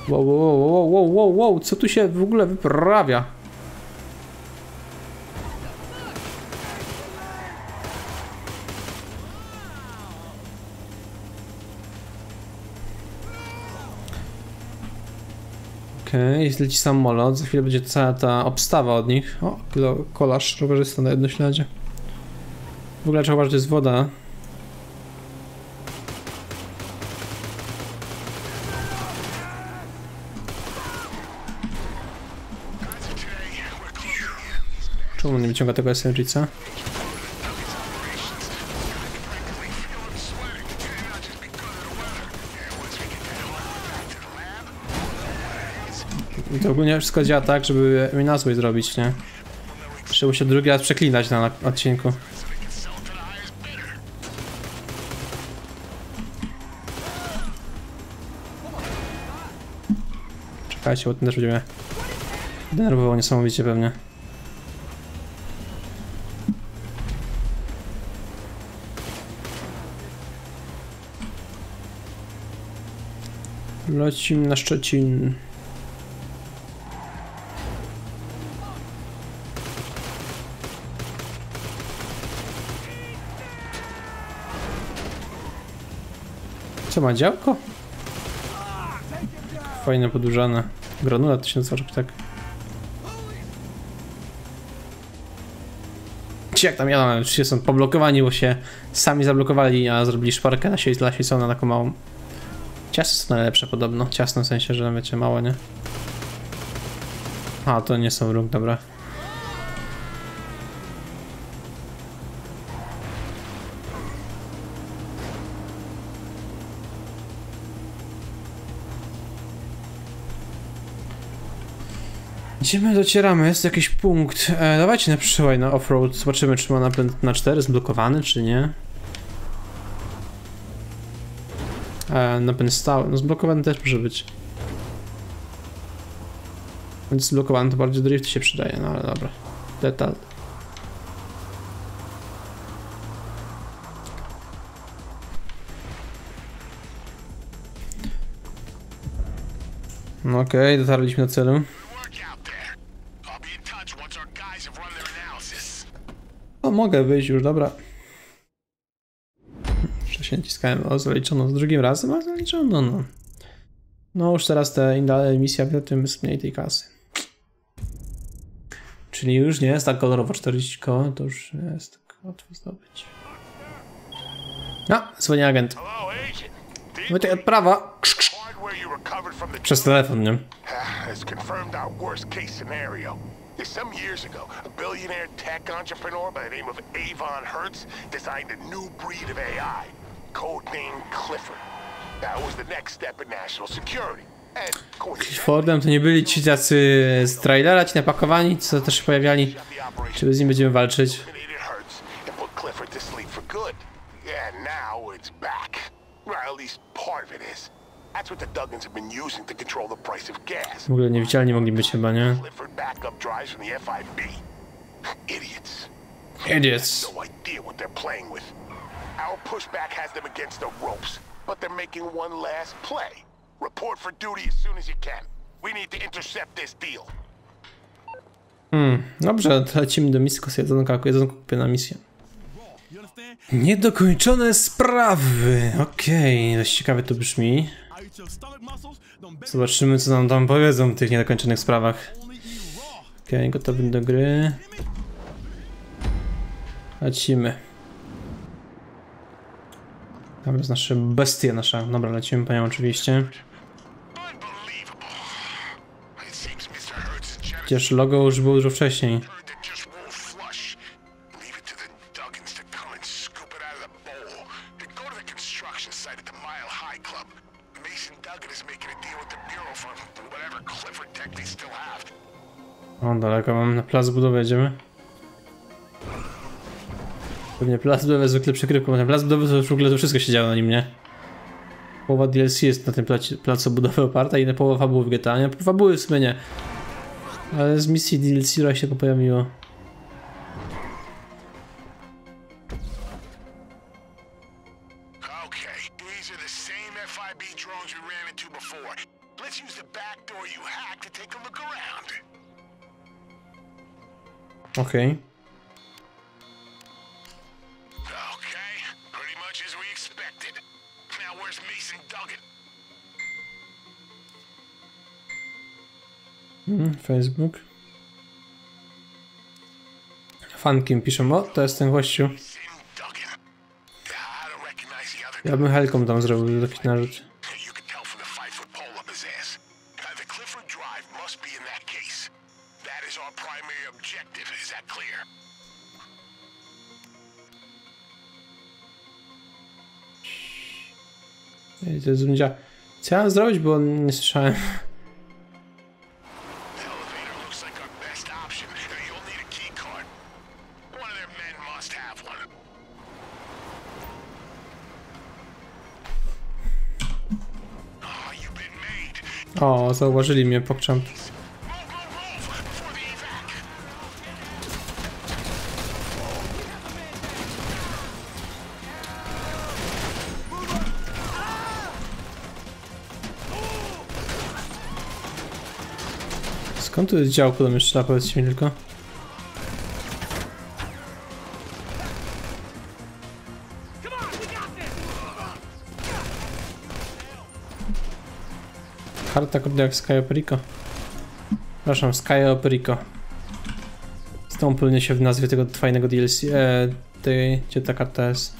Speaker 1: Wow, wow, wow, wow, wow, wow, co tu się w ogóle wyprawia? Okej, okay, leci samolot, za chwilę będzie cała ta obstawa od nich. O, kolarz rowerzysta na jednośladzie. W ogóle trzeba że to jest woda. Czemu nie wyciąga tego SMG-ca? I to ogólnie wszystko działa tak, żeby mi na złość zrobić, nie? Trzeba się drugi raz przeklinać na odcinku. Czekajcie, bo ten też będzie mnie denerwował niesamowicie pewnie. Lecimy na Szczecin. Co ma działko? Fajne, podłużane. Granula 1000 oczek, tak. Ci jak tam jadą, oczywiście są poblokowani, bo się sami zablokowali, a zrobili szparkę na sieć dla Sisona taką małą. Ciasne są najlepsze podobno. Ciasne w sensie, że wiecie, małe, nie? A, to nie są róg, dobra. Gdzie my docieramy? Jest jakiś punkt. E, dawajcie na przyszłej na offroad. Zobaczymy, czy ma napęd na 4 zblokowany, czy nie. E, napęd stały. No zblokowany też może być. Więc zblokowany to bardziej drift się przydaje, no ale dobra. Detal. No okej, okay, dotarliśmy do celu.
Speaker 2: Work out there. I'll be in touch once our guys have run their analysis.
Speaker 1: O, mogę wyjść już, dobra. Wcześniej naciskałem o zaliczono z drugim razem, a zaliczono, no. No już teraz te im dalej misja, tym jest mniej tej kasy. Czyli już nie jest tak kolorowo 40 koła, to już nie jest tak łatwo zdobyć. A, dzwoni agent. Wojtek, od prawa. Przez telefon, nie?
Speaker 2: Some years ago, a billionaire tech entrepreneur by the name of Avon Hertz designed a new breed of AI, codenamed Clifford. That was the next step in national security. And coincidentally,
Speaker 1: Fordem to nie byli ci tacy z trailera, ci napakowani, co też się pojawiali. Czy z nim będziemy walczyć?
Speaker 2: Clifford to sleep for good. And now it's back. Well, at least part of it is.
Speaker 1: W ogóle niewidzialni mogli być chyba, nie?
Speaker 2: Idiots.
Speaker 1: Idiots.
Speaker 2: No idea what they're playing with. Our pushback has them against the ropes, but they're making one last play. Report for duty as soon as you can. We need to intercept this deal.
Speaker 1: Dobrze, to lecimy do misji jedzonka, jedzonko kupię na misję. Niedokończone sprawy. Okej, dość ciekawie to brzmi. Zobaczymy, co nam tam powiedzą w tych niedokończonych sprawach. Okej, gotowy do gry. Lecimy. Tam jest nasze bestie, nasza. Dobra, lecimy po nią oczywiście. Chociaż logo już było dużo wcześniej. O, daleko mam. Na plac budowy jedziemy. Pewnie plac budowy zwykle przykrywką, ten plac budowy to w ogóle to wszystko się działo na nim, nie? Połowa DLC jest na tym placie, placu budowy oparta i na połowa fabuły w GTA, nie? Fabuły w sumie nie. Ale z misji DLC się to pojawiło.
Speaker 2: Mason Duggan?
Speaker 1: Mhm, Facebook. Fankiem piszą, o, to jest ten gościu. Ja bym helką tam zrobił taki narzut.
Speaker 2: You can tell from the five foot pole up his ass. The Clifford Drive must be in that case. That is our primary objective. Is that clear?
Speaker 1: Ej, to jest zundzia. Co ja mam zrobić, bo nie słyszałem.
Speaker 2: The elevator looks like
Speaker 1: Tu jest działko do mnie strzela, powiedzcie mi tylko? Karta kurde jak Sky Operico. Przepraszam, Sky Operico. Stąpilnie się w nazwie tego fajnego DLC. E, tej, gdzie ta karta jest?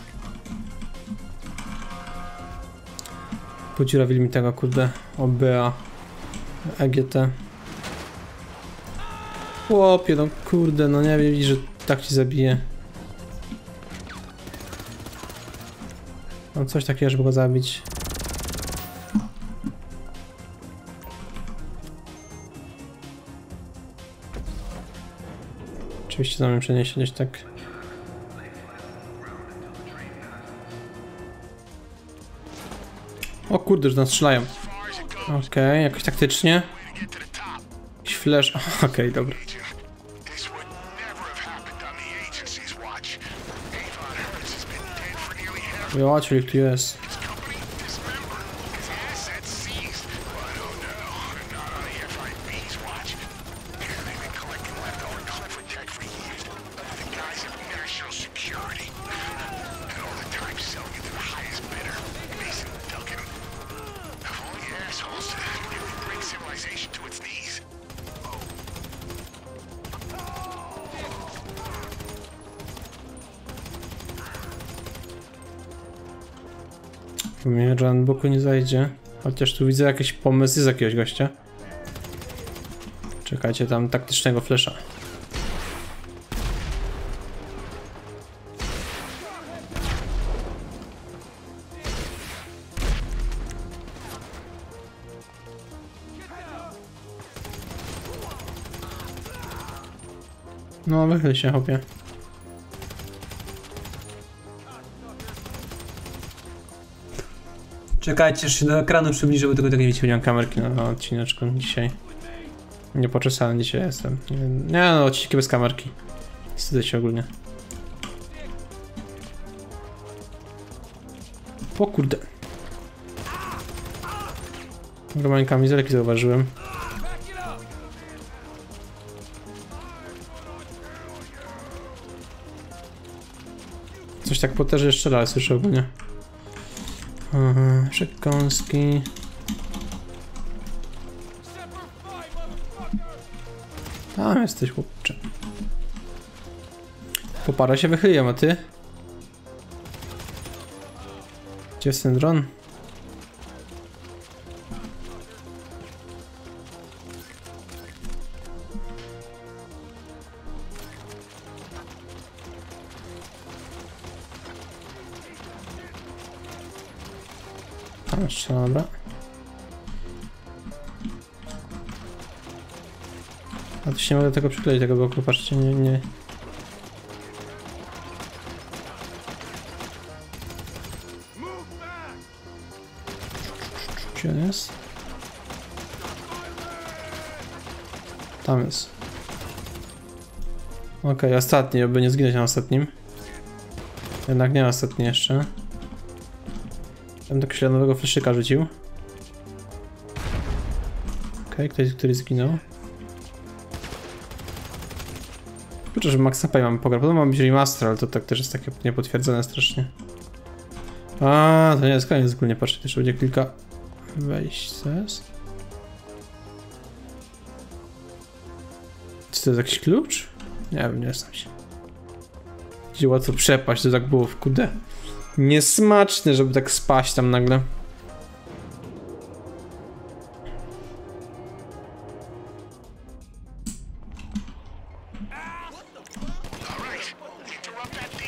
Speaker 1: Podziurawili mi tego, kurde, OBA, EGT. Chłopie, no kurde, no nie wiem, że tak ci zabije. Mam coś takiego, żeby go zabić. Oczywiście za mnie przeniesie gdzieś tak. O kurde, że nas strzelają. Okej, jakoś taktycznie. Jakiś flash. Okej, dobra.
Speaker 2: Nearly half
Speaker 1: Ja, czyli Boku nie zajdzie. Chociaż tu widzę jakiś pomysł z jakiegoś gościa. Czekajcie, tam taktycznego flesza. No, wychyl się, chłopie. Czekajcie, aż się do ekranu przybliżę, bo tego nie widziałem. Nie mam kamerki na, odcineczku dzisiaj. Nie poczesany dzisiaj jestem. Nie, no, odcinki bez kamerki. Wstydzę się ogólnie. O kurde. Normalnie kamizelki zauważyłem. Coś tak po terze jeszcze raz słyszę ogólnie. Przekąski. Tam jesteś chłopcze. Po parę się wychyliłem, a ty? Gdzie jest ten dron? Jeszcze, dobra. A tu się nie mogę tego przykleić, tego bloku, patrzcie, nie, nie. Gdzie on jest? Tam jest. Okej, ostatni, aby nie zginąć na ostatnim. Jednak nie ostatni jeszcze. Tam tak śladowego fleszyka rzucił. Okej, ktoś, który zginął. Kurczę, że Maxa Pay mamy pograć. Podobno ma być remaster, ale to tak też jest takie niepotwierdzone strasznie. A, to nie jest koniec ogólnie, patrzcie, też będzie kilka wejść, jest? Czy to jest jakiś klucz? Nie wiem, nie znam się. Gdzie łatwo przepaść, to tak było w kudę. Niesmaczne, żeby tak spaść tam nagle.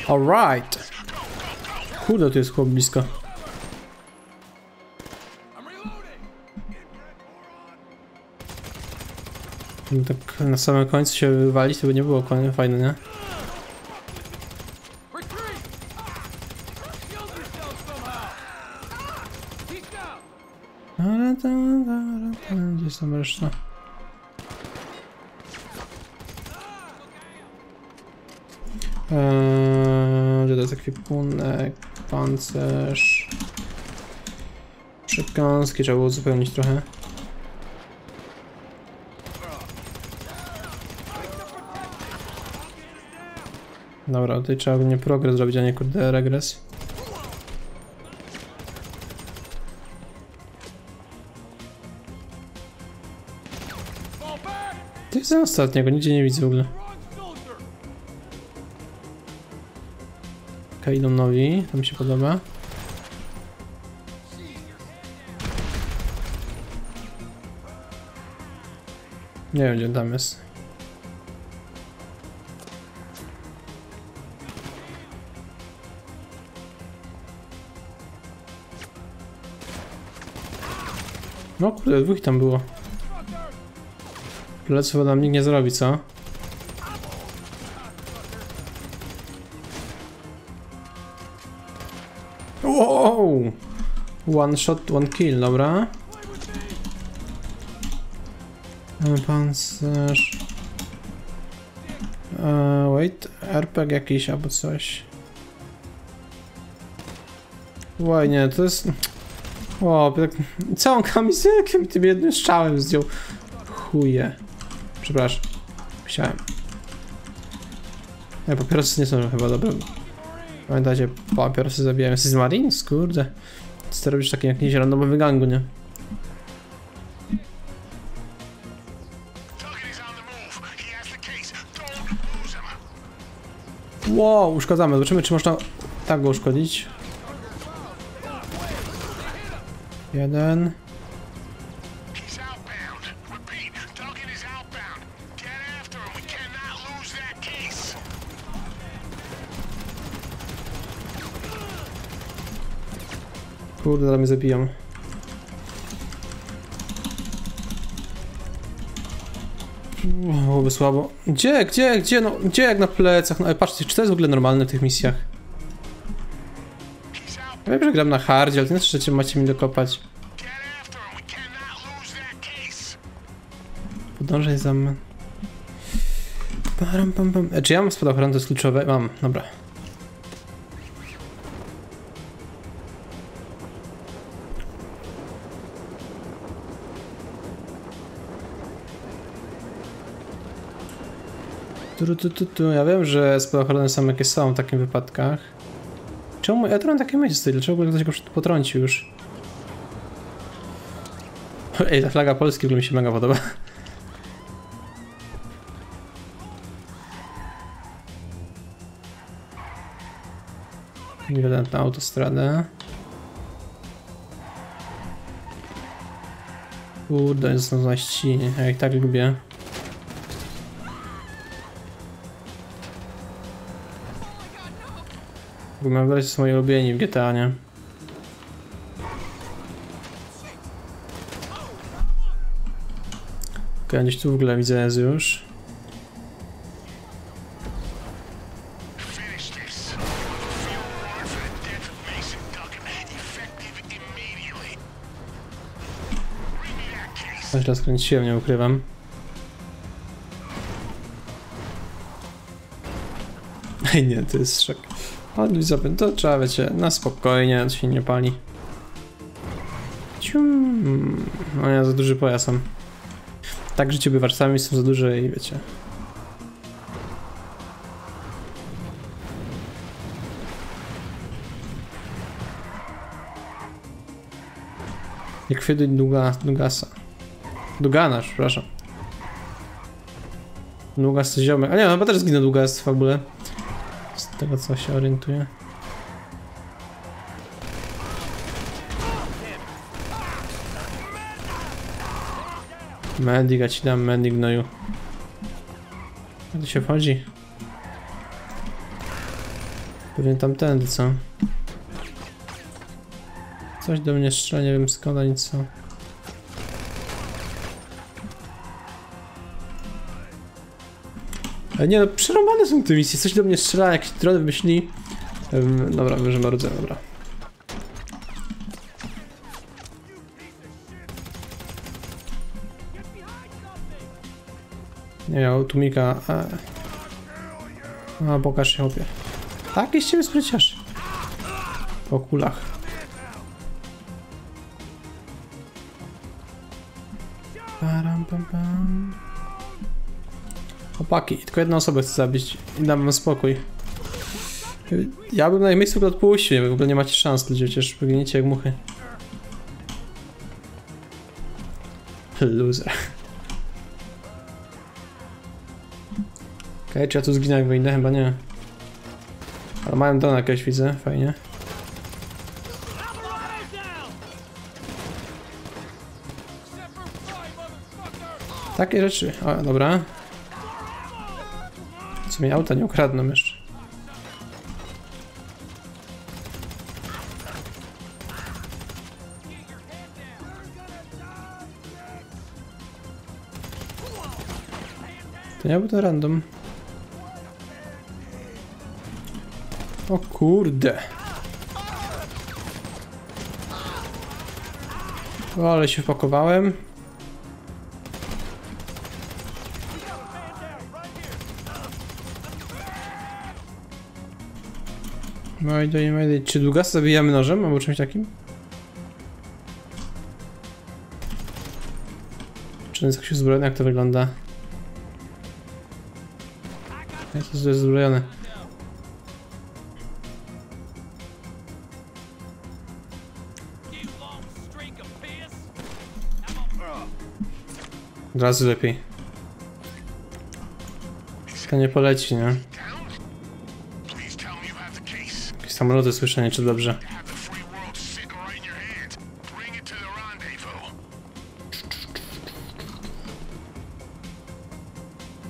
Speaker 1: Alright. Kurde, tu jest chłop blisko. No Tak na samym końcu się wywalić, to by nie było fajne, nie? śmieszne. Eee, gdzie to jest ekwipunek, pancerz... Szybkanski trzeba było uzupełnić trochę. Dobra, tutaj trzeba nie progres zrobić, a nie kurde regres. Ten ostatniego, nigdzie nie widzę w ogóle. Okej, nowi, to mi się podoba. Nie wiem gdzie tam jest. No kurde, dwóch tam było. Pleców nam nikt nie zrobi, co? Wow! One shot, one kill, dobra. E, Pancerz. E, wait, RPG jakiś albo coś. Łaj, nie, to jest... O, tak... całą kamizelkę mi tym jednym strzałem zdjął. Chuje. Przepraszam. Chciałem. Nie, papierosy nie są chyba dobre. Pamiętajcie, papierosy zabijają. Jesteś z Marines? Kurde. Co robisz takim jakimś randomowym gangu, nie? Wow, uszkadzamy. Zobaczymy, czy można tak go uszkodzić. Jeden. Kurde, ale mnie zabiją. Byłoby słabo. Gdzie, gdzie, gdzie, no, gdzie jak na plecach? No ale patrzcie, czy to jest w ogóle normalne w tych misjach? Ja wiem, że gram na hardzie, ale to nie znaczy, że macie mi dokopać. Podążaj za mną. Param, pam, pam. E, czy ja mam spadochron, to jest kluczowe? Mam, dobra. Tu, tu, tu, tu. Ja wiem, że spadochrony są jakie są w takim wypadkach. Czemu mam takie miejsce? Dlaczego ktoś go potrącił już? Ej, ta flaga Polski w ogóle mi się mega podoba. Wiadomo na autostradę. Kurde, jest na ścinie. Ja ich tak lubię. Bo mam wreszcie są moi ulubieni w GTA, nie? Okej, okay, gdzieś tu w ogóle widzę jest już. Coś raz kręciłem, nie ukrywam. Ej, nie, to jest szok. Odluź zapę, to trzeba, wiecie, na spokojnie, to się nie pali. Cium. No ja za duży pojazd. Tak życie bywa, czasami są za duże i wiecie. Likwiduj Duga, Dugasa. Dugana, przepraszam. Dugas to ziomek. A nie, no chyba też zginął Dugas w ogóle. Tego co się orientuję. Medic, ja ci dam medic gnoju. Jak się wchodzi? Pewnie tamtędy, co? Coś do mnie strzela, nie wiem skąd ani co. nie no, przerąbane są te misje, coś do mnie strzela, jakieś drony wymyśli. Um, dobra, wyżej marudzę, dobra. Nie miał tłumika. A, a pokaż się opie. Taki z ciebie spryciarz. Po kulach. Param, pam, pam. Chłopaki, tylko jedną osobę chcę zabić i dam wam spokój. Ja bym na ich miejscu odpuścił, w ogóle nie macie szans, ludzie przecież poginiecie jak muchy. Loser. Okej, czy ja tu zginę jak wyjdę? Chyba nie. Ale mają don jakieś widzę, fajnie. Takie rzeczy. O, dobra. Mi auta nie ukradną jeszcze. To nie był to random. O kurde. O, ale się wpakowałem. Mayday, mayday. Czy długasa zabijamy nożem albo czymś takim? Czy jest jakoś uzbrojony? Jak to wygląda? Jak to jest uzbrojony? Od razu lepiej. To nie poleci, nie?
Speaker 2: It to the rendezvous.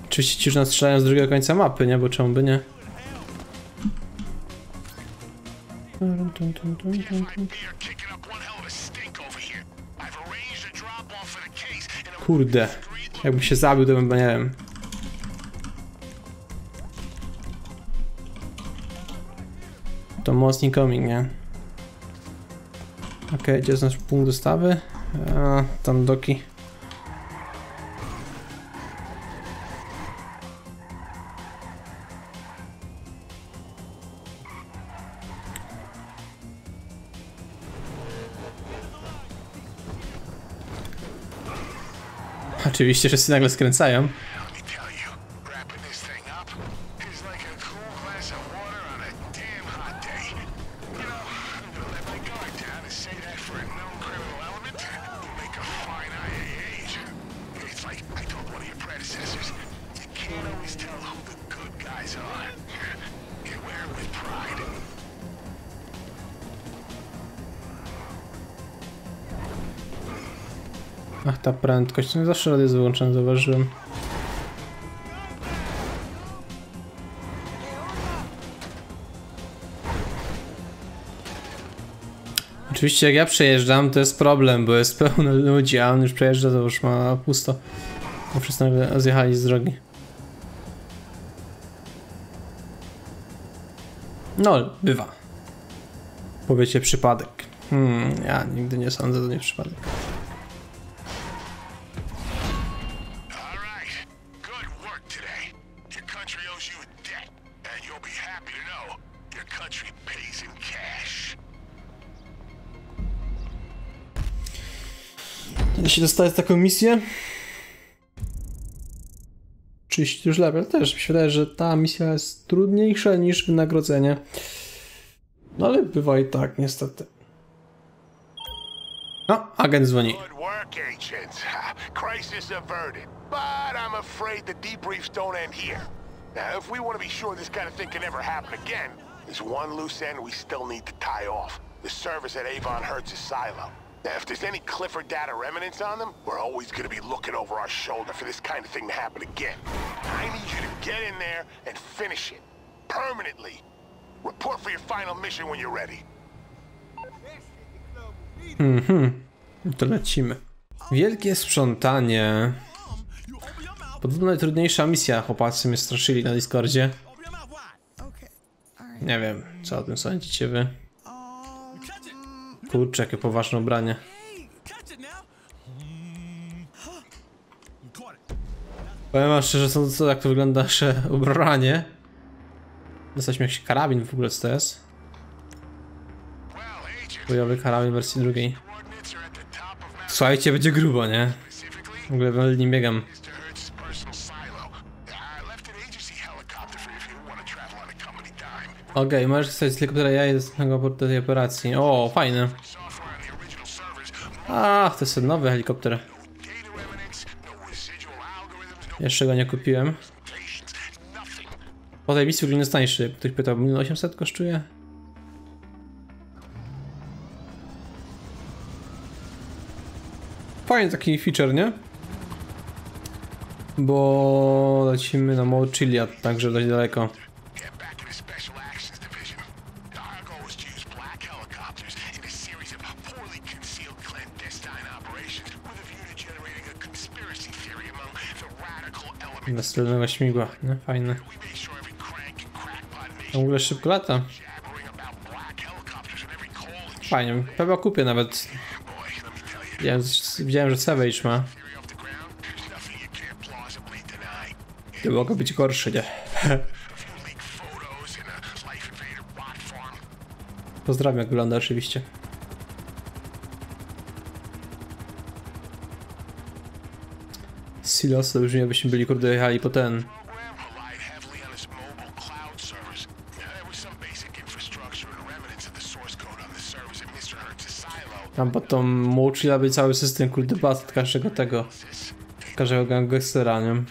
Speaker 1: Oczywiście ci już nas strzelają z drugiego końca mapy, nie? Bo czemu by nie? Kurde. Jakby się zabił, to bym, nie wiem. Mocniej coming, nie? Okej, gdzie jest nasz punkt dostawy? A, tam doki. Oczywiście, wszyscy nagle skręcają. Prędkość. No zawsze rady jest wyłączona, zauważyłem. Oczywiście jak ja przejeżdżam, to jest problem, bo jest pełno ludzi, a on już przejeżdża, to już ma pusto. Bo wszyscy zjechali z drogi. No, bywa. Powiecie przypadek. Hmm, ja nigdy nie sądzę, to nie przypadek. Jeśli dostajesz taką misję? 30 już level też mi się wydaje, że ta misja jest trudniejsza niż wynagrodzenie. No ale bywa i tak, niestety. No, agent dzwoni.
Speaker 2: Crisis averted. But I'm afraid the debriefs don't end here. Now, if we want to be sure this kind of thing can never happen again, there's one loose end we still need to tie off. The service at Avon Hertz' silo. Now, if there's any Clifford data remnants on them, we're always to be looking over our shoulder for this kind of thing to happen again. I need you to get in there and finish it. Permanently. Report for your final mission when you're ready.
Speaker 1: To lecimy. Wielkie sprzątanie. Podobno najtrudniejsza misja, chłopacy mnie straszyli na Discordzie. Nie wiem, co o tym sądzicie wy. Kurczę, jakie poważne ubranie. Powiem wam szczerze, co, co, jak to wygląda nasze ubranie. Dostaliśmy jakiś karabin w ogóle?
Speaker 2: Well, agents,
Speaker 1: Bojowy karabin wersji drugiej. Słuchajcie, będzie grubo, nie? W ogóle nim biegam.
Speaker 2: Mr. Hertz's personal silo. I left an agency helicopter for if you want to travel on a company
Speaker 1: Okej, możesz stać z helikoptera, ja idę z tego do tej operacji. O, fajne. Ach, to jest ten nowy helikopter. Jeszcze go nie kupiłem. Po tej misji wygląda tańszy. Ktoś pytał, 1 800 kosztuje? Fajny taki feature, nie? Bo lecimy na Mochiliad, także dość daleko. Tylnego śmigła, nie? Fajne. W ogóle szybko lata. Fajnie, chyba kupię nawet. Widziałem, widziałem że Savage ma. To mogło być gorsze, nie? Pozdrawiam, jak wygląda oczywiście. Silos to już nie byśmy byli, kurde, jechali po ten. Tam pod tą Mochila był cały system, kurde, baz od każdego tego. Każdego gangstera, nie?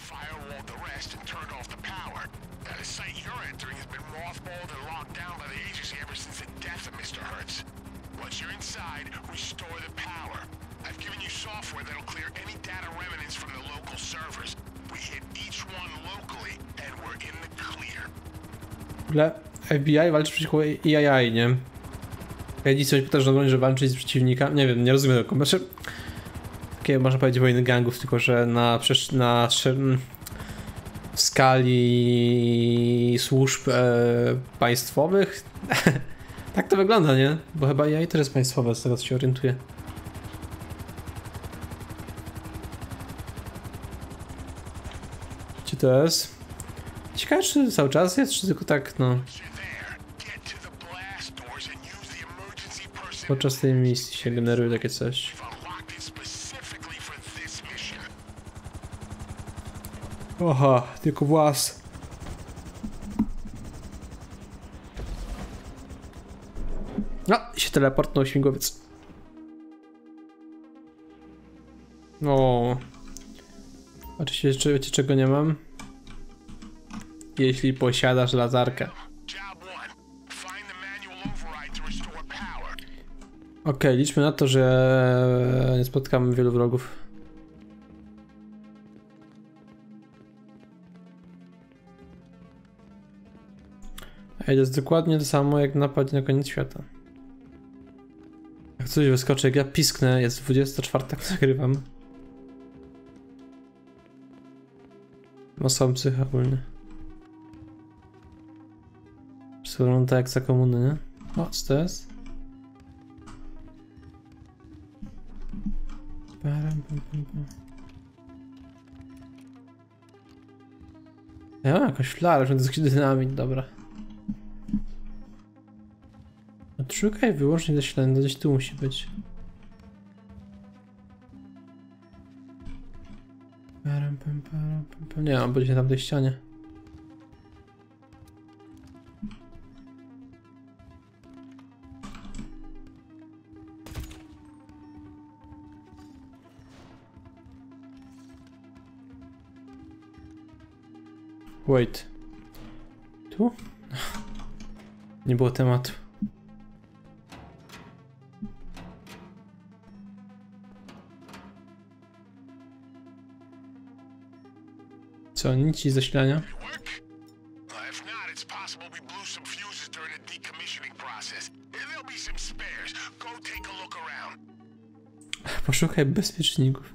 Speaker 1: FBI walczy przeciwko EII, nie? Dziś coś pytasz, że walczyć z przeciwnika. Nie wiem, nie rozumiem tego. Znaczy, takie można powiedzieć wojny gangów, tylko że na, na szer- w skali służb e, państwowych. tak to wygląda, nie? Bo chyba EII też jest państwowe, z tego co się orientuję. Gdzie to jest? Ciekawe, czy cały czas jest, czy tylko tak, no, podczas tej misji się generuje takie coś. Aha, tylko włas. No, się teleportnął śmigłowiec. O. Oczywiście wiecie czego nie mam? Jeśli posiadasz latarkę. Okej, liczmy na to, że nie spotkamy wielu wrogów. Ej, to jest dokładnie to samo jak napad na koniec świata. Jak coś wyskoczy, jak ja pisknę, jest 24, tak nagrywam. Ma słabą psychę ogólnie. Wygląda jak za komuny, nie? O, co to jest? Ja mam jakąś flarę, że to jest dynamit, dobra. Odszukaj wyłącznie zasilanie, to gdzieś tu musi być. Nie, on będzie na tamtej ścianie. Wait. Tu? Nie było tematu. Co, nic ci zasilania?
Speaker 2: A.
Speaker 1: Poszukaj bezpieczników.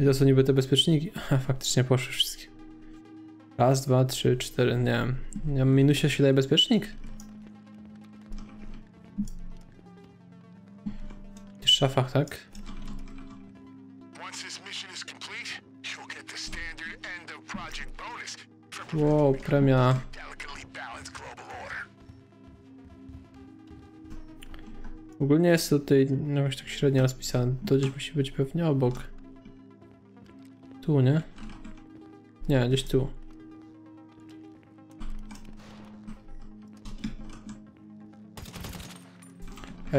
Speaker 1: I to są niby te bezpieczniki? Aha, faktycznie poszły. Raz, dwa, trzy, cztery, nie. Ja minusie się daje bezpiecznik? W szafach, tak? Wow, premia. Ogólnie jest tutaj jakoś tak średnio rozpisane. To gdzieś musi być pewnie obok. Tu, nie? Nie, gdzieś tu.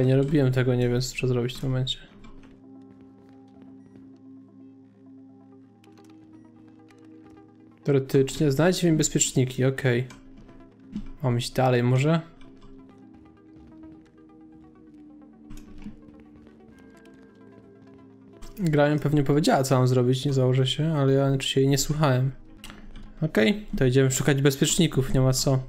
Speaker 1: Nie robiłem tego, nie wiem co zrobić w tym momencie. Teoretycznie znajdźcie mi bezpieczniki, okej. Mam iść dalej może? Gra mi pewnie powiedziała co mam zrobić, nie założę się, ale ja oczywiście jej nie słuchałem. Okej, to idziemy szukać bezpieczników, nie ma co.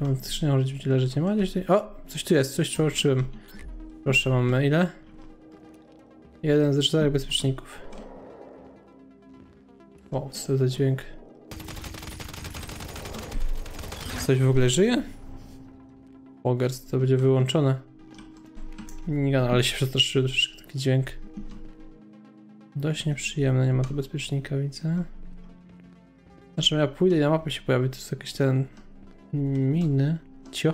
Speaker 1: Faktycznie może gdzieś leżeć, nie ma gdzieś tutaj? O! Coś tu jest, coś przeoczyłem. Proszę, mamy ile? Jeden ze czterech bezpieczników. O, co to za dźwięk? Coś w ogóle żyje? Ogers, to będzie wyłączone. Nie, ale się przestraszyłem troszeczkę taki dźwięk. Dość nieprzyjemne, nie ma tu bezpiecznika, widzę. Znaczy, ja pójdę i na mapie się pojawi, to jest jakiś ten... Miny. Cio.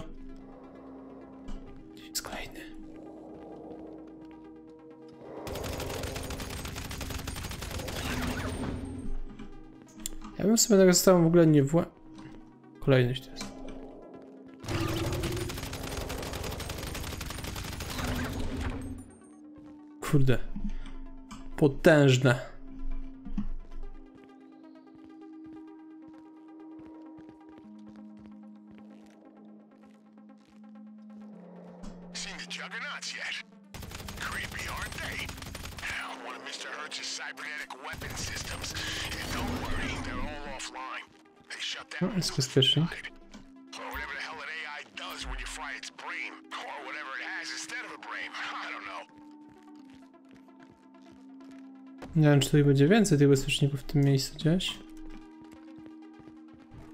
Speaker 1: Gdzie? Ja bym sobie tego zostało w ogóle nie wła... Kolejność to jest. Kurde. Potężne.
Speaker 2: Don't know.
Speaker 1: Nie wiem, czy tutaj będzie więcej tych bezpieczników w tym miejscu gdzieś.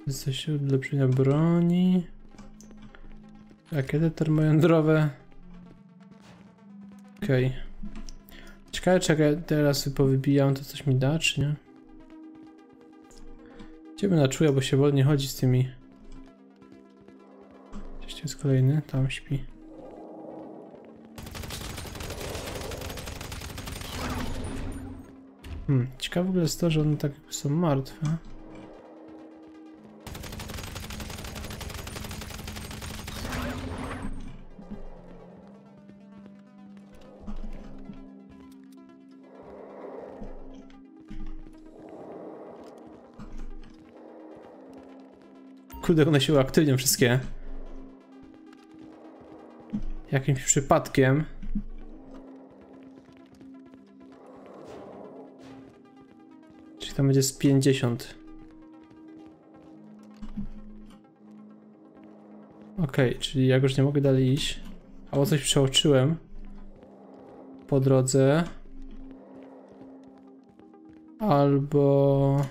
Speaker 1: Jest coś do ulepszenia broni. Rakiety termojądrowe. Okej. Okay. Ciekawe, czy teraz powybijam, to coś mi da, czy nie? Idziemy na czuja, bo się wolniej chodzi z tymi. Gdzieś jest kolejny, tam śpi. Hmm, ciekawe w ogóle jest to, że one tak są martwe. Kurde, one się uaktywnią wszystkie. Jakimś przypadkiem. Czyli tam będzie z 50. Okej, okay, czyli jak już nie mogę dalej iść. Albo coś przeoczyłem. Po drodze. Albo...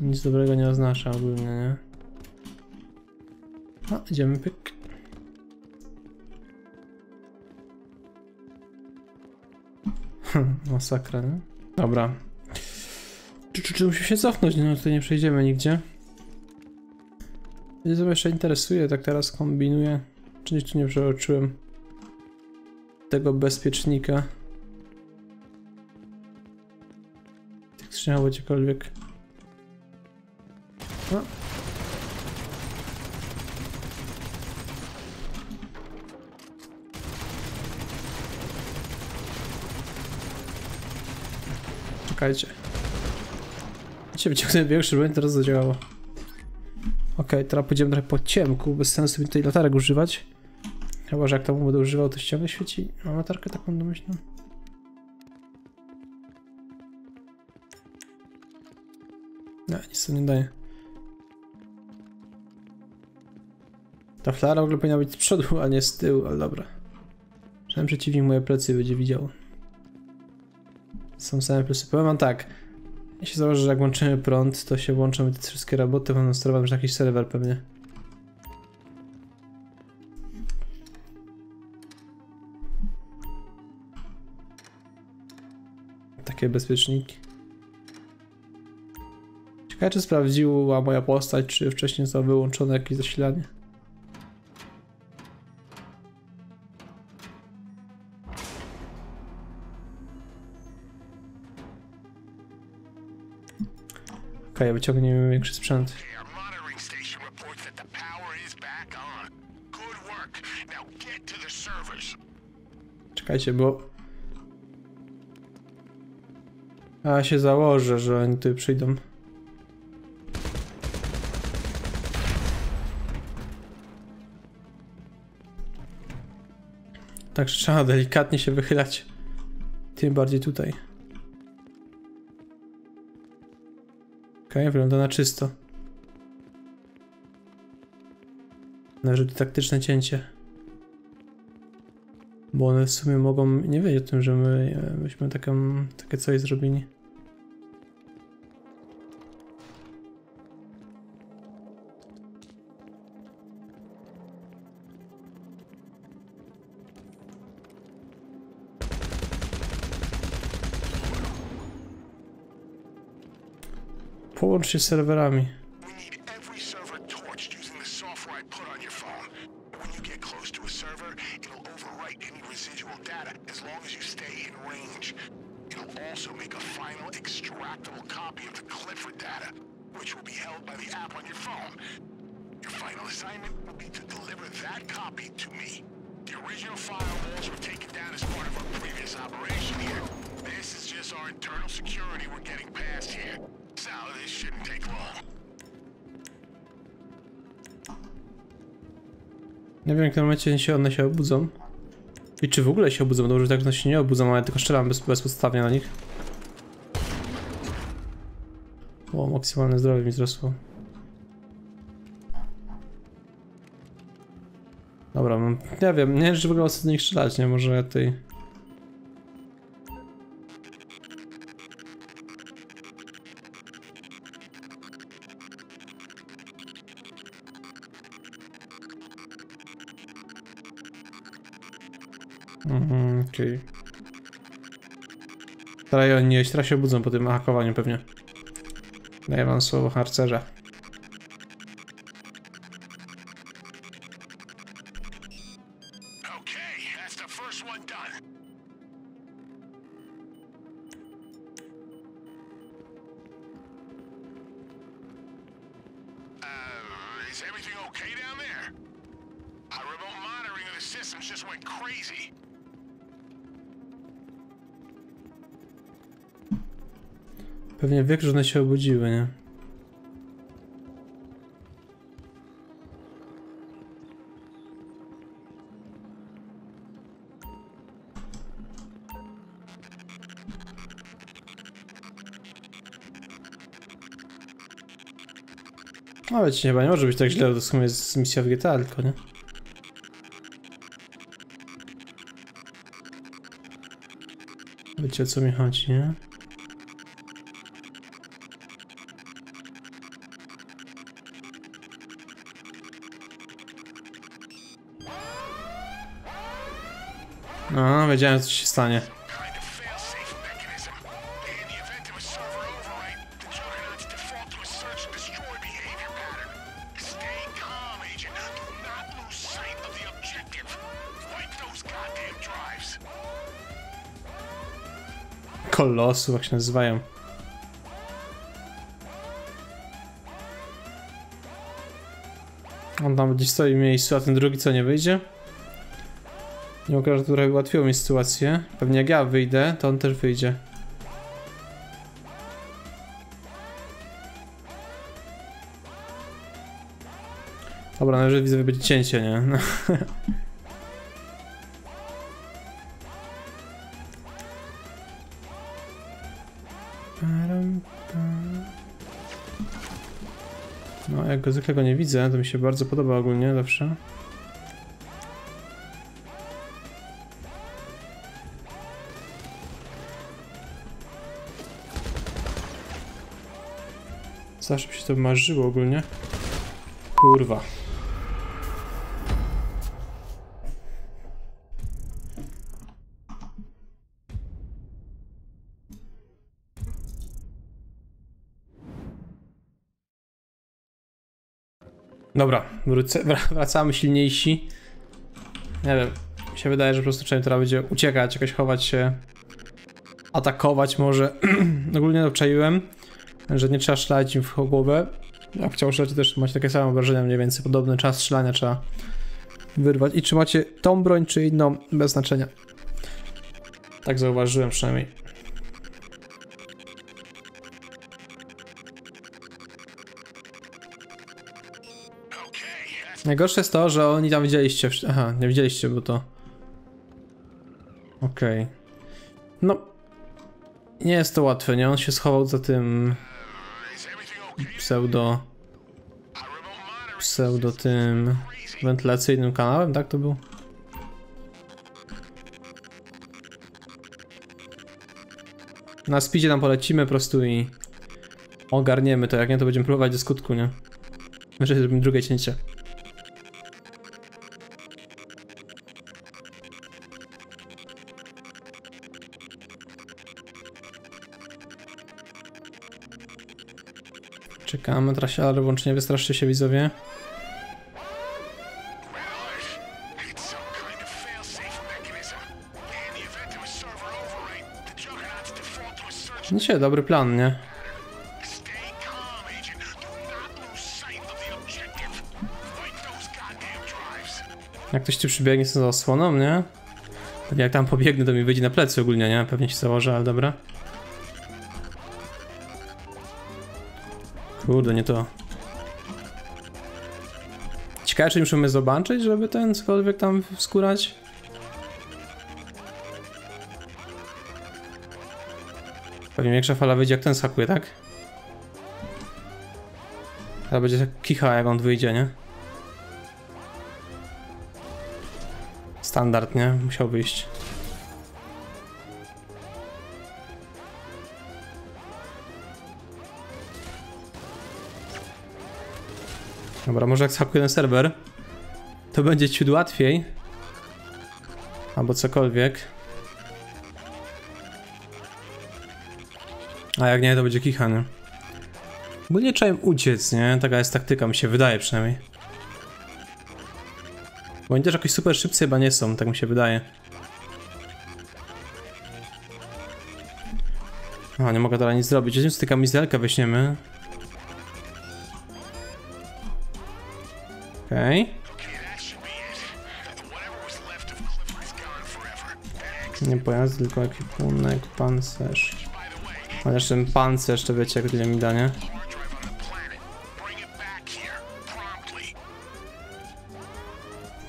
Speaker 1: Nic dobrego nie oznacza ogólnie, nie? No, idziemy pyk. Masakra, nie? Dobra. Czy, czy, czy musimy się cofnąć? No tutaj nie przejdziemy nigdzie. Mnie to jeszcze interesuje, tak teraz kombinuję. Czy nic tu nie przeoczyłem tego bezpiecznika. Tak skrzynia gdziekolwiek. Czekajcie. Cię wyciągnąłem większy, żeby teraz zadziałało. Ok, teraz pójdziemy trochę po ciemku, bez sensu mi tutaj latarek używać. Chyba, że jak tam będę używał, to ściągle świeci. Mam latarkę taką domyślną. No, nic to nie daje. Ta flara w ogóle powinna być z przodu, a nie z tyłu, ale dobra. Przynajmniej przeciwnik moje plecy będzie widział. Są same plusy. Powiem wam tak. Ja się założę, że jak łączymy prąd, to się łączą te wszystkie roboty, będą sterować na jakiś serwer pewnie. Takie bezpieczniki. Ciekawe, czy sprawdziła moja postać, czy wcześniej zostało wyłączone jakieś zasilanie. Okej, okay, wyciągniemy większy sprzęt. Czekajcie, bo... A się założę, że oni tu przyjdą. Także trzeba delikatnie się wychylać. Tym bardziej tutaj. Okej, okay, wygląda na czysto. Należy tu taktyczne cięcie. Bo one w sumie mogą nie wiedzieć o tym, że my e, myśmy taką, takie coś zrobili.
Speaker 2: Our previous operation here. This is just our internal security we're getting past here.
Speaker 1: Nie wiem, w którym momencie się one się obudzą. I czy w ogóle się obudzą? Dobrze, tak no się nie obudzą, ale tylko strzelam bez, bezpodstawnie na nich. O, maksymalne zdrowie mi wzrosło. Dobra, nie wiem, nie wiem, czy w ogóle chcę do nich strzelać, nie? Może ja Oni nie, teraz się budzą po tym hakowaniu pewnie. Daję wam słowo harcerza. Pewnie wie, że one się obudziły, nie? No wiecie, chyba nie może być tak źle, to w sumie jest misja w GTA tylko, nie? Wiecie o co mi chodzi, nie?
Speaker 2: Wipe those goddamn drives.
Speaker 1: Kolosów, jak się nazywają. On tam gdzieś stoi w miejscu, a ten drugi co nie wyjdzie? Nie ukaże, że trochę ułatwiło mi sytuację. Pewnie jak ja wyjdę, to on też wyjdzie. Dobra, najwyżej widzę, będzie cięcie, nie? No. No, jak go zwykle go nie widzę, to mi się bardzo podoba ogólnie zawsze. Zawsze mi się to marzyło ogólnie. Kurwa. Dobra, wrócę, wra- wracamy silniejsi. Nie wiem, mi się wydaje, że po prostu trzeba teraz będzie uciekać, jakoś chować się, atakować może. Ogólnie obczaiłem, że nie trzeba strzelać im w głowę. Jak chciał strzelać, to też macie takie same wrażenia, mniej więcej podobny czas strzelania trzeba wyrwać. I czy macie tą broń, czy inną, bez znaczenia. Tak zauważyłem przynajmniej. Najgorsze jest to, że oni tam widzieliście. Aha, nie widzieliście, bo to. Okej. No. Nie jest to łatwe, nie? On się schował za tym. Pseudo. Pseudo tym. Wentylacyjnym kanałem, tak to był? Na speedzie tam polecimy po prostu i ogarniemy to, jak nie to będziemy próbować do skutku, nie? Może zrobimy drugie cięcie. Czekamy, trasie, ale włącznie wystraszcie się widzowie.
Speaker 2: Search.
Speaker 1: Dzisiaj dobry plan, nie? Jak ktoś tu przybiegnie z tą osłoną, nie? Pewnie jak tam pobiegnę, to mi wyjdzie na plecy ogólnie, nie? Pewnie się założę, ale dobra. Kurde, nie to. Ciekawe, czy musimy zobaczyć, żeby ten cokolwiek tam wskórać? Pewnie większa fala wyjdzie, jak ten skakuje, tak? Teraz będzie tak kicha, jak on wyjdzie, nie? Standard, nie? Musiał wyjść. Dobra, może jak zhakuję serwer, to będzie ciut łatwiej. Albo cokolwiek. A jak nie, to będzie kicha, nie? Bo nie trzeba im uciec, nie? Taka jest taktyka, mi się wydaje przynajmniej. Bo oni też jakoś super szybcy chyba nie są, tak mi się wydaje. O, nie mogę dalej nic zrobić. Weźmiemy sobie kamizelkę, weźmiemy.
Speaker 2: Gone forever.
Speaker 1: Nie pojazd, tylko ekwipunek, pancerz. Chociaż ten pancerz to wiecie, jak tyle mi da, nie?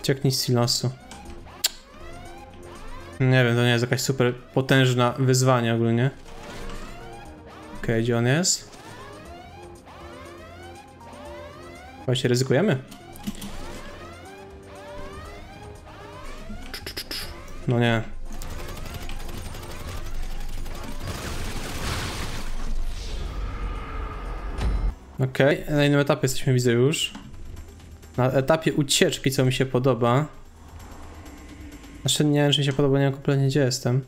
Speaker 1: Cieknij z silosu. Nie wiem, to nie jest jakaś super potężna wyzwanie ogólnie. Okej, gdzie on jest? Właśnie ryzykujemy. No nie. Okej, na innym etapie jesteśmy, widzę już. Na etapie ucieczki, co mi się podoba. Znaczy nie wiem, czy mi się podoba, nie wiem kompletnie gdzie jestem.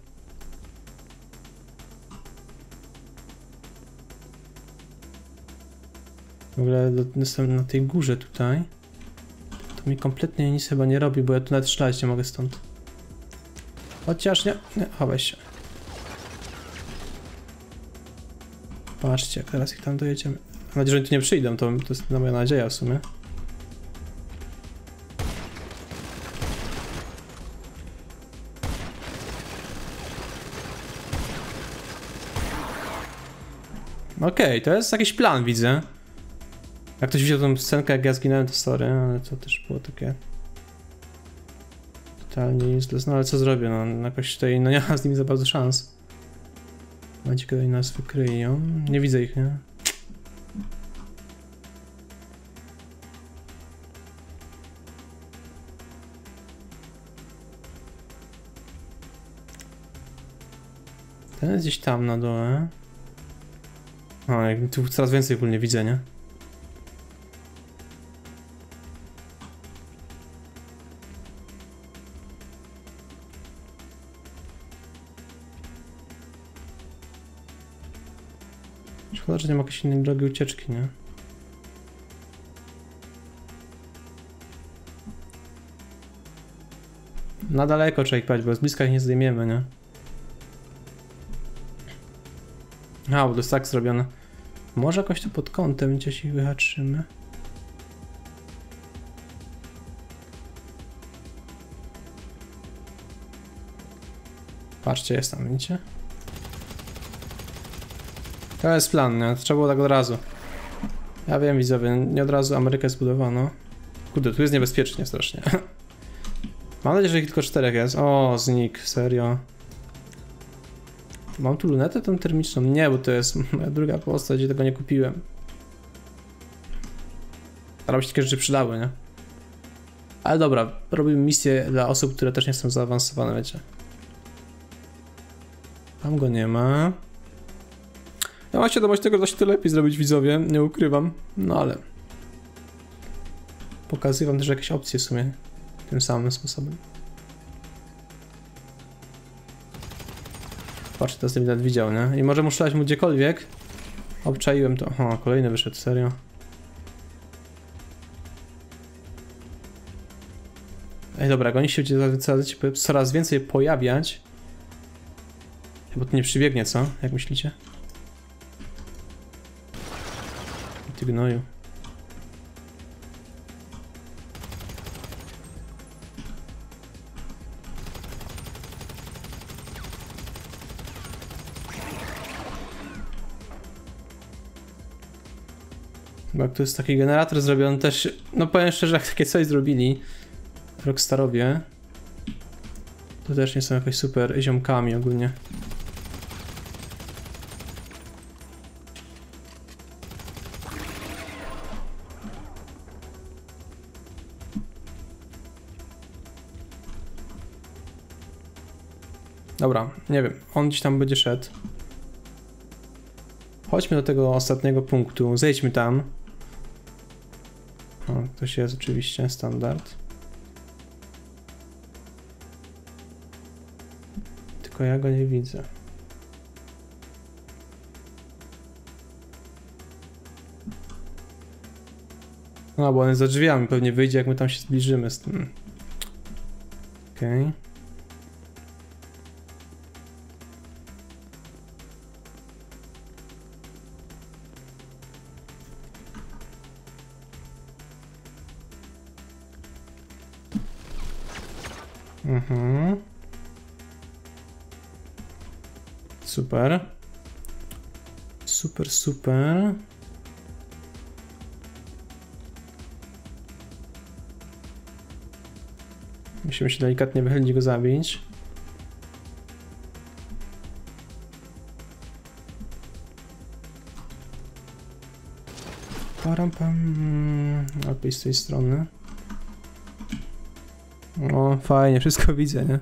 Speaker 1: W ogóle jestem na tej górze tutaj. To mi kompletnie nic chyba nie robi, bo ja tu nawet strzelać nie mogę stąd. Chociaż nie, nie, chowaj się. Patrzcie, jak teraz ich tam dojedziemy. Mam nadzieję, że oni tu nie przyjdą, to, to jest moja nadzieja w sumie. Okej, to jest jakiś plan, widzę. Jak ktoś widział tą scenkę, jak ja zginąłem, to sorry, ale to też było takie... Totalnie useless, no ale co zrobię, no jakoś tutaj, no nie mam z nimi za bardzo szans. Macie kiedy nas wykryją. Nie widzę ich, nie? Ten jest gdzieś tam na dole. O, tu coraz więcej ogólnie widzę, nie? Nie ma jakiejś innej drogi ucieczki, nie? Na daleko trzeba bo z bliska ich nie zdejmiemy, nie? A, bo to jest tak zrobione. Może jakoś to pod kątem gdzieś ich wyhaczymy. Patrzcie, jest tam, widzicie? To jest plan, nie? Trzeba było tak od razu. Ja wiem, widzowie, nie od razu Amerykę zbudowano. Kurde, tu jest niebezpiecznie strasznie. Mam nadzieję, że ich tylko czterech jest. O, znik, serio. Mam tu lunetę tą termiczną? Nie, bo to jest moja druga postać i tego nie kupiłem. Ale by się takie rzeczy przydały, nie? Ale dobra, robimy misję dla osób, które też nie są zaawansowane, wiecie. Tam go nie ma. Mam świadomość tego, że da się to lepiej zrobić widzowie, nie ukrywam. No ale... Pokazuję wam też jakieś opcje w sumie. Tym samym sposobem. Patrz, teraz ten widać widział, nie? I może muszę mu gdziekolwiek. Obczaiłem to. O, kolejny wyszedł, serio. Ej, dobra, jak oni się coraz, coraz więcej pojawiać. Bo to nie przybiegnie, co? Jak myślicie? Ty gnoju. Tu jest taki generator zrobiony też, no powiem szczerze, jak takie coś zrobili Rockstarowie, to też nie są jakoś super ziomkami ogólnie. Dobra, nie wiem, on gdzieś tam będzie szedł. Chodźmy do tego ostatniego punktu, zejdźmy tam. O, to się jest oczywiście standard. Tylko ja go nie widzę. No, bo on jest za drzwiami, pewnie wyjdzie jak my tam się zbliżymy z tym. Okej. Okay. Super. Musimy się delikatnie wychylić go zabić. Param pam. Lepiej z tej strony. O, fajnie, wszystko widzę, nie?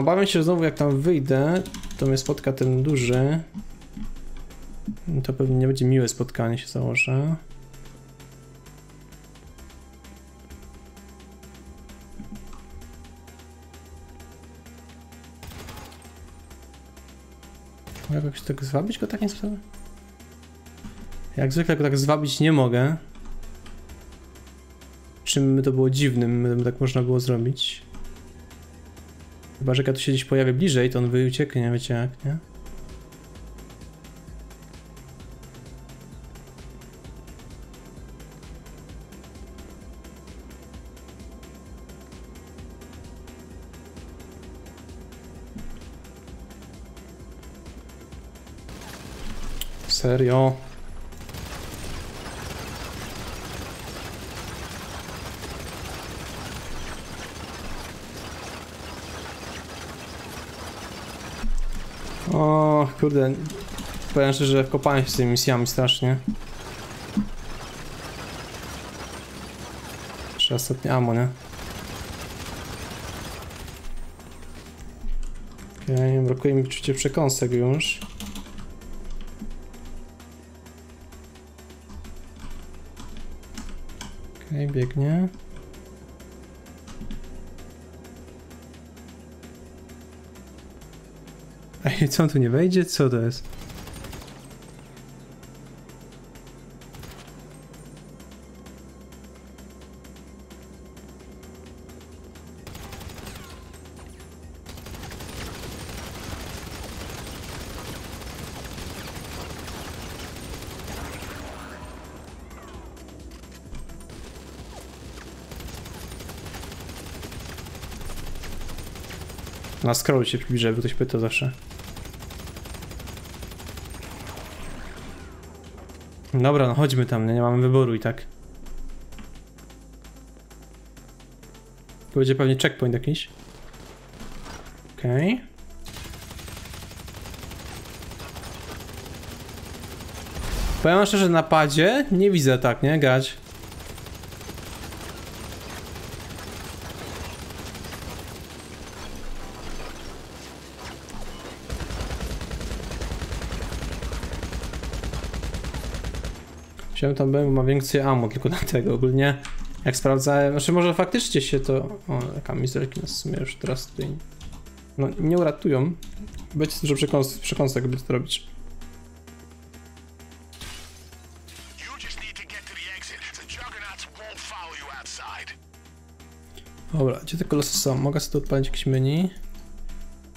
Speaker 1: Obawiam się, że znowu jak tam wyjdę, to mnie spotka ten duży. To pewnie nie będzie miłe spotkanie, się założę. Mogę jakoś tak zwabić go takim sposobem? Jak zwykle go tak zwabić nie mogę. Czym by to było dziwnym, gdyby tak można było zrobić. Chyba, że tu się gdzieś pojawię bliżej, to on wyucieknie, wiecie jak, nie? Serio? O, kurde. Powiem szczerze, że wkopałem się z tymi misjami strasznie. Jeszcze ostatnie ammo, nie? Okej, okay, brakuje mi poczucie przekąsek już. Okej, okay, biegnie. Ej, co on tu nie wejdzie? Co to jest? Na scrollu się przybliżę, jakby ktoś pytał zawsze. Dobra, no chodźmy tam, nie, nie mamy wyboru i tak. Będzie pewnie checkpoint jakiś. Okej. Powiem wam szczerze, na padzie nie widzę tak, nie? Grać. Wziąłem tam BMW, ma więcej ammo, tylko dlatego ogólnie jak sprawdzałem, znaczy może faktycznie się to... O, kamizelki nas w sumie już teraz tutaj no, nie uratują. Będzie dużo przekąs przekąsek, by to robić. Dobra, gdzie te kolosy są? Mogę sobie tu odpalić jakieś menu.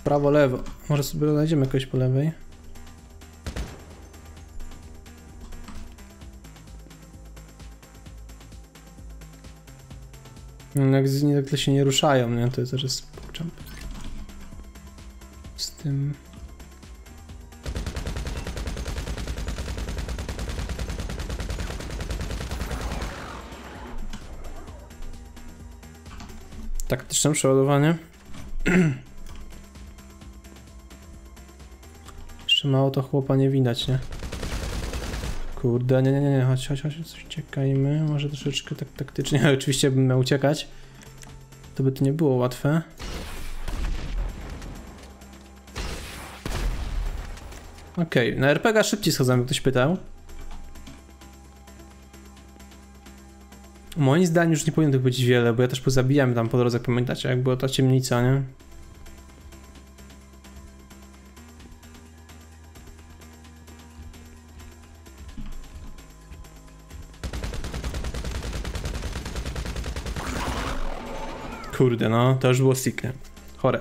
Speaker 1: Prawo, lewo. Może sobie znajdziemy jakoś po lewej. No, jak z nagle się nie ruszają, nie? To też jest pokczam. Z tym... Taktyczne przeładowanie. Jeszcze mało to chłopa nie widać, nie? Kurde, nie, nie, nie, chodź, chodź, chodź, uciekajmy. Może troszeczkę tak taktycznie, oczywiście bym miał uciekać. To by to nie było łatwe. Okej, na RPG szybciej schodzamy, ktoś pytał. Moim zdaniem już nie powinno tych być wiele, bo ja też pozabijałem tam po drodze, pamiętacie, jak była ta ciemnica, nie? Kurde, no, to już było sickne. Chore.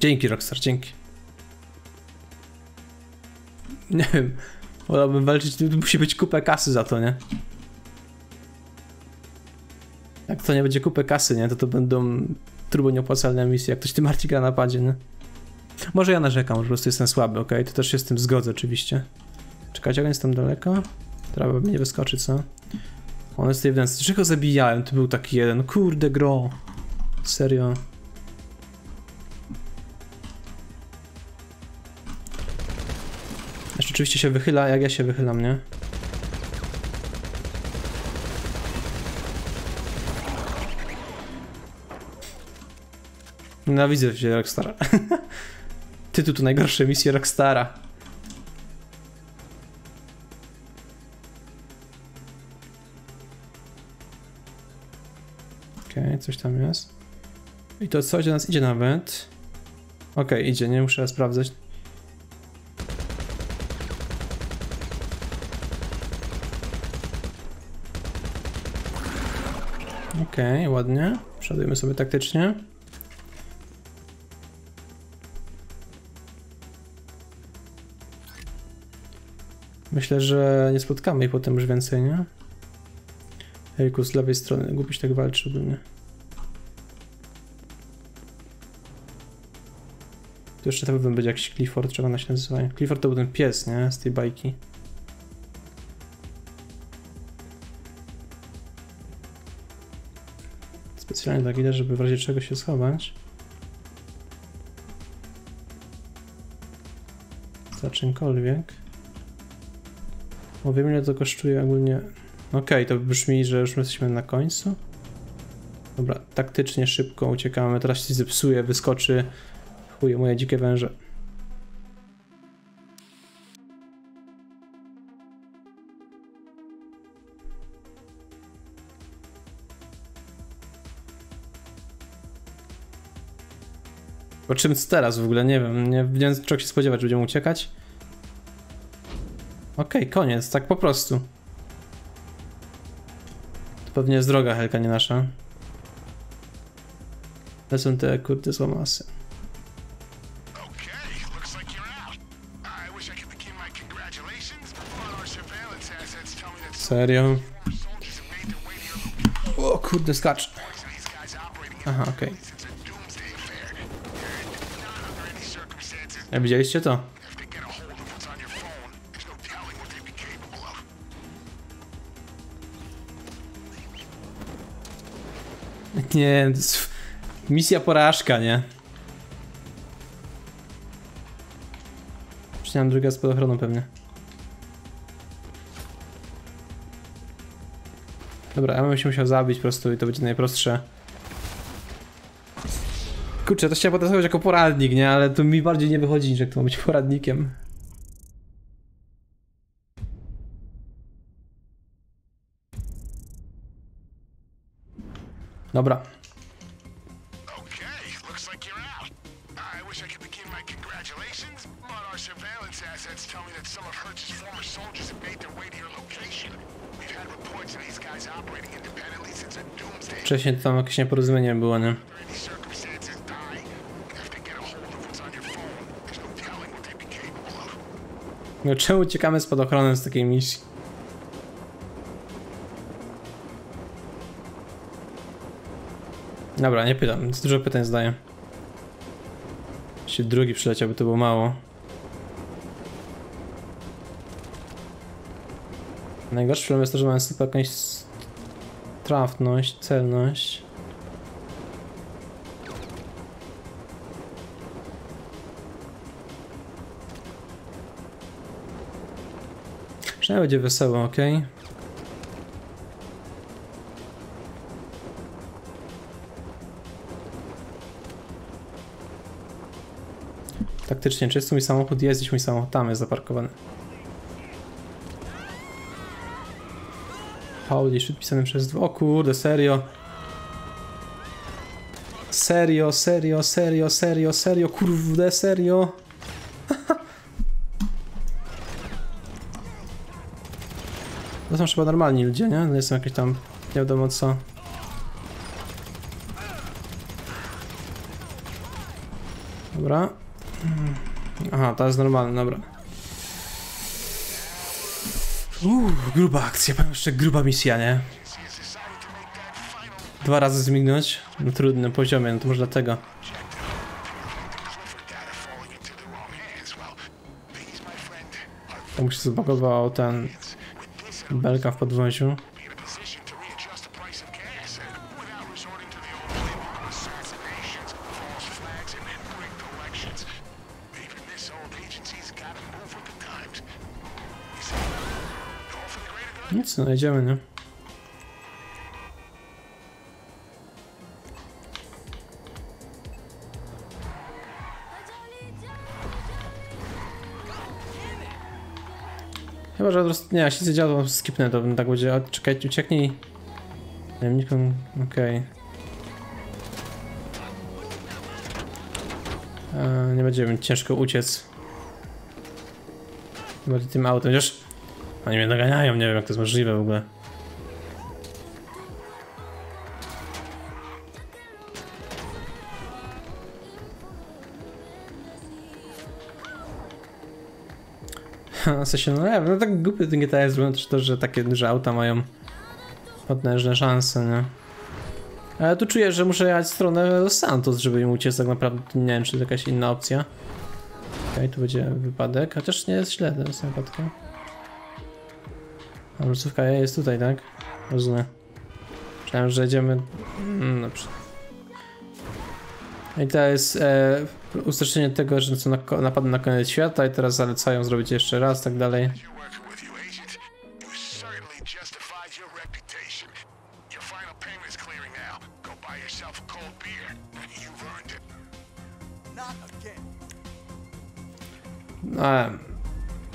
Speaker 1: Dzięki, Rockstar, dzięki. Nie wiem, wolałbym walczyć, musi być kupę kasy za to, nie? Jak to nie będzie kupę kasy, nie? To to będą turbo nieopłacalne misje, jak ktoś tym Marci gra na padzie, nie? Może ja narzekam, po prostu jestem słaby, ok? To też się z tym zgodzę oczywiście. Czekajcie, jak jest tam daleko? Trawa mi nie wyskoczy, co? On jest w nas. Dlaczego zabijałem? To był taki jeden. Kurde, gro. Serio. Jeszcze oczywiście się wychyla, jak ja się wychylam, nie? Nienawidzę się Rockstara. Tytuł to najgorsze misje Rockstara. Coś tam jest. I to coś do nas idzie nawet. Okej, okay, idzie, nie muszę sprawdzać. Okej, okay, ładnie. Przodujemy sobie taktycznie. Myślę, że nie spotkamy ich potem już więcej, nie? Ejku, z lewej strony. Głupiś tak walczy ogólnie. Tu jeszcze to pewnie będzie jakiś Clifford, trzeba na się nazywa. Clifford to był ten pies, nie? Z tej bajki. Specjalnie tak idę, żeby w razie czego się schować. Za czymkolwiek. Bo ile to kosztuje ogólnie. Okej, okay, to brzmi, że już jesteśmy na końcu. Dobra, taktycznie szybko uciekamy. Teraz się zepsuje, wyskoczy. Chuje moje dzikie węże. O czym teraz w ogóle? Nie wiem. Nie wiem, czego się spodziewać, że będziemy uciekać. Okej, okay, koniec, tak po prostu. To pewnie jest droga Helka, nie nasza. Lecą te kurde złamasy. Serio? O kurde, skacz. Aha, okej. Okay. A widzieliście to? Nie, misja porażka, nie? Przynajmniej druga z podochroną pewnie. Dobra, ja bym się musiał zabić po prostu i to będzie najprostsze. Kurczę, to chciałem potraktować jako poradnik, nie? Ale to mi bardziej nie wychodzi jak to ma być poradnikiem. Dobra. Wcześniej tam jakieś nieporozumienie było, nie?
Speaker 2: No
Speaker 1: czemu uciekamy spod ochrony z takiej misji? Dobra, nie pytam. Dużo pytań zadaję. Jeśli drugi przyleciał, by to było mało. Najgorszy problem jest to, że mamy super jakąś trafność, celność. Przynajmniej będzie wesoło, ok? Taktycznie, czy jest tu mój samochód? Jest gdzieś mój samochód, tam jest zaparkowany. Holy shit, pisany przez dwa. O kurde, serio. Serio, serio, serio, serio, serio, kurde, serio. To są chyba normalni ludzie, nie? To nie są jakieś tam, nie wiadomo co. Dobra. Mm. Aha, to jest normalne, dobra. Uuu, gruba akcja, powiem jeszcze gruba misja, nie? Dwa razy zmignąć na trudnym poziomie, no to może dlatego. To się zbagował ten belka w podwoziu. Jedziemy, nie? Chyba, że po prostu, nie, jeśli działa, to skipnę, to tak będzie, o, czekajcie, ucieknij. Najemnikom, okej. E, Nie będzie mi ciężko uciec. Bardziej tym autem, chociaż oni mnie doganiają, nie wiem jak to jest możliwe w ogóle. W no no tak głupie ten GTA jest też to, że takie duże auta mają potężne szanse, nie? Ale tu czuję, że muszę jechać w stronę Los Santos, żeby im uciec tak naprawdę, nie wiem, czy to jakaś inna opcja. Okej, tu będzie wypadek, chociaż nie jest źle teraz wypadku. A wrócówka jest tutaj, tak? Rozumiem. Myślałem, że jedziemy... Mm, dobrze. I to jest e, ustraszenie tego, że są na, napadły na koniec świata i teraz zalecają zrobić jeszcze raz, tak dalej.
Speaker 2: A.
Speaker 1: No,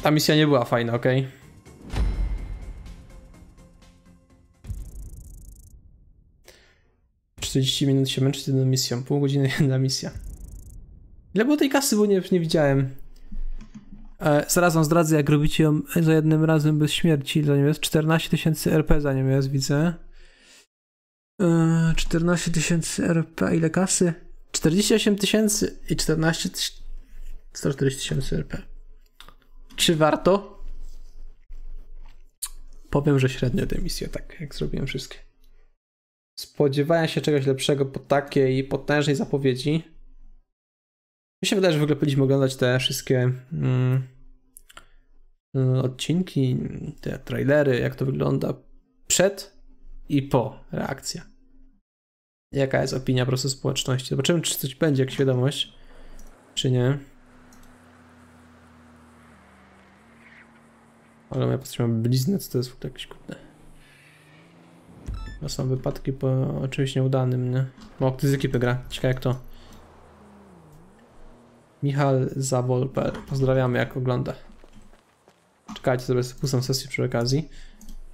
Speaker 1: ta misja nie była fajna, okej? Okay? Minut się męczyć jedną misją, pół godziny jedna misja. Ile było tej kasy, bo nie, nie widziałem. E, zaraz wam zdradzę, jak robicie ją za jednym razem bez śmierci. Za nią jest 14 tysięcy RP, za nią jest, widzę. E, 14 tysięcy RP, ile kasy? 48 tysięcy i 14 tysięcy. 140 tysięcy RP. Czy warto? Powiem, że średnio te misje, tak jak zrobiłem wszystkie. Spodziewałem się czegoś lepszego po takiej potężnej zapowiedzi. Mi się wydaje, że w ogóle powinniśmy oglądać te wszystkie mm, y, odcinki, te trailery, jak to wygląda przed i po reakcja. Jaka jest opinia po prostu społeczności. Zobaczymy, czy coś będzie, jak świadomość, czy nie. Ale ja potrzebujemy bliznę, co to jest w ogóle jakieś kurde. To są wypadki po czymś nieudanym, nie? Bo ktoś z ekipy gra. Ciekawe jak to. Michał Zawolper. Pozdrawiamy jak ogląda. Czekajcie, sobie spustam sesję przy okazji,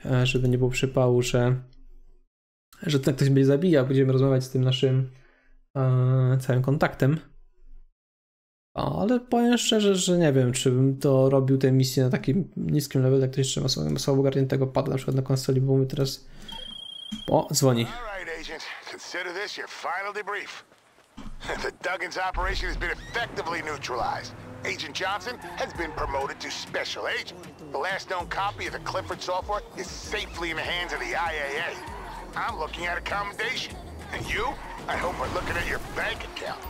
Speaker 1: e, żeby nie było przypału, że że ten ktoś będzie zabijał. Będziemy rozmawiać z tym naszym e, całym kontaktem. Ale powiem szczerze, że nie wiem, czy bym to robił tę misję na takim niskim levelu, jak ktoś jeszcze ma słabo, słabo ogarniętego pada na przykład na konsoli, bo my teraz... O, dzwoni.
Speaker 2: All right, Agent. Consider this your final debrief. the Duggins operation has been effectively neutralized. Agent Johnson has been promoted to Special Agent. The last known copy of the Clifford software is safely in the hands of the IAA. I'm looking at a commendation. And you, I hope, we're looking at your bank account.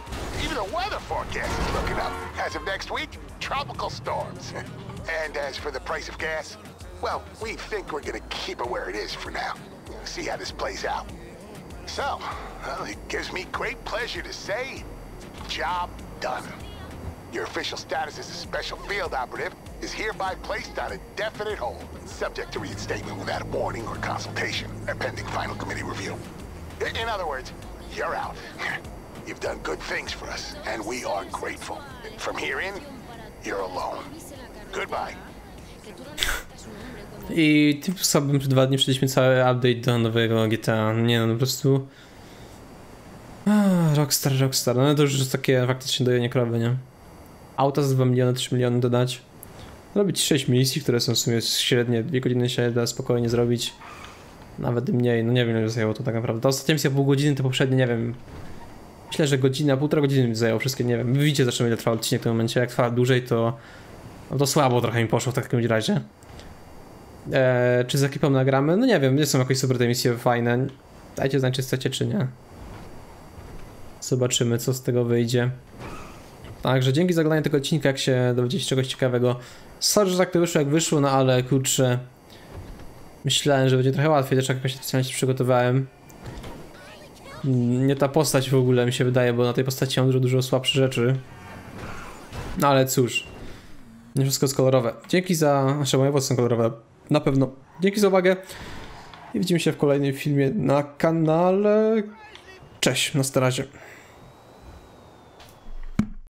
Speaker 2: Even the weather forecast is looking up. As of next week, tropical storms. and as for the price of gas, well, we think we're gonna keep it where it is for now. See how this plays out. So, well, it gives me great pleasure to say, job done. Your official status as a special field operative is hereby placed on a definite hold, subject to reinstatement without a warning or consultation, pending final committee review. In other words, you're out. You've done good things for us, and we are grateful. From here in, you're alone. Goodbye.
Speaker 1: I tym sposobem przez dwa dni przeszliśmy cały update do nowego GTA. Nie no, po prostu... Rockstar, Rockstar. No to już jest takie faktycznie dojenie krowy, nie? Auta za 2 miliony, 3 miliony dodać. Robić 6 misji, które są w sumie średnie 2 godziny się da spokojnie zrobić. Nawet mniej, no nie wiem ile zajęło to tak naprawdę. Ta ostatnia misja pół godziny, to poprzednie nie wiem. Myślę, że godzina, półtora godziny mi zajęło wszystkie, nie wiem. Widzicie zresztą ile trwał odcinek w tym momencie. Jak trwa dłużej, to... No to słabo trochę mi poszło w takim razie. Eee, czy z ekipą nagramy? No nie wiem, nie są jakoś super te misje fajne. Dajcie znać, czy chcecie, czy nie. Zobaczymy, co z tego wyjdzie. Także dzięki za oglądanie tego odcinka, jak się dowiedzieliście czegoś ciekawego. Sorry, że tak to wyszło, jak wyszło, no ale kurczę. Myślałem, że będzie trochę łatwiej, też jakoś specjalnie się przygotowałem. Nie ta postać w ogóle mi się wydaje, bo na tej postaci mam dużo, dużo słabsze rzeczy. No ale cóż. Nie wszystko jest kolorowe. Dzięki za... Nasze moje włosy są kolorowe. Na pewno. Dzięki za uwagę. I widzimy się w kolejnym filmie na kanale. Cześć, na razie.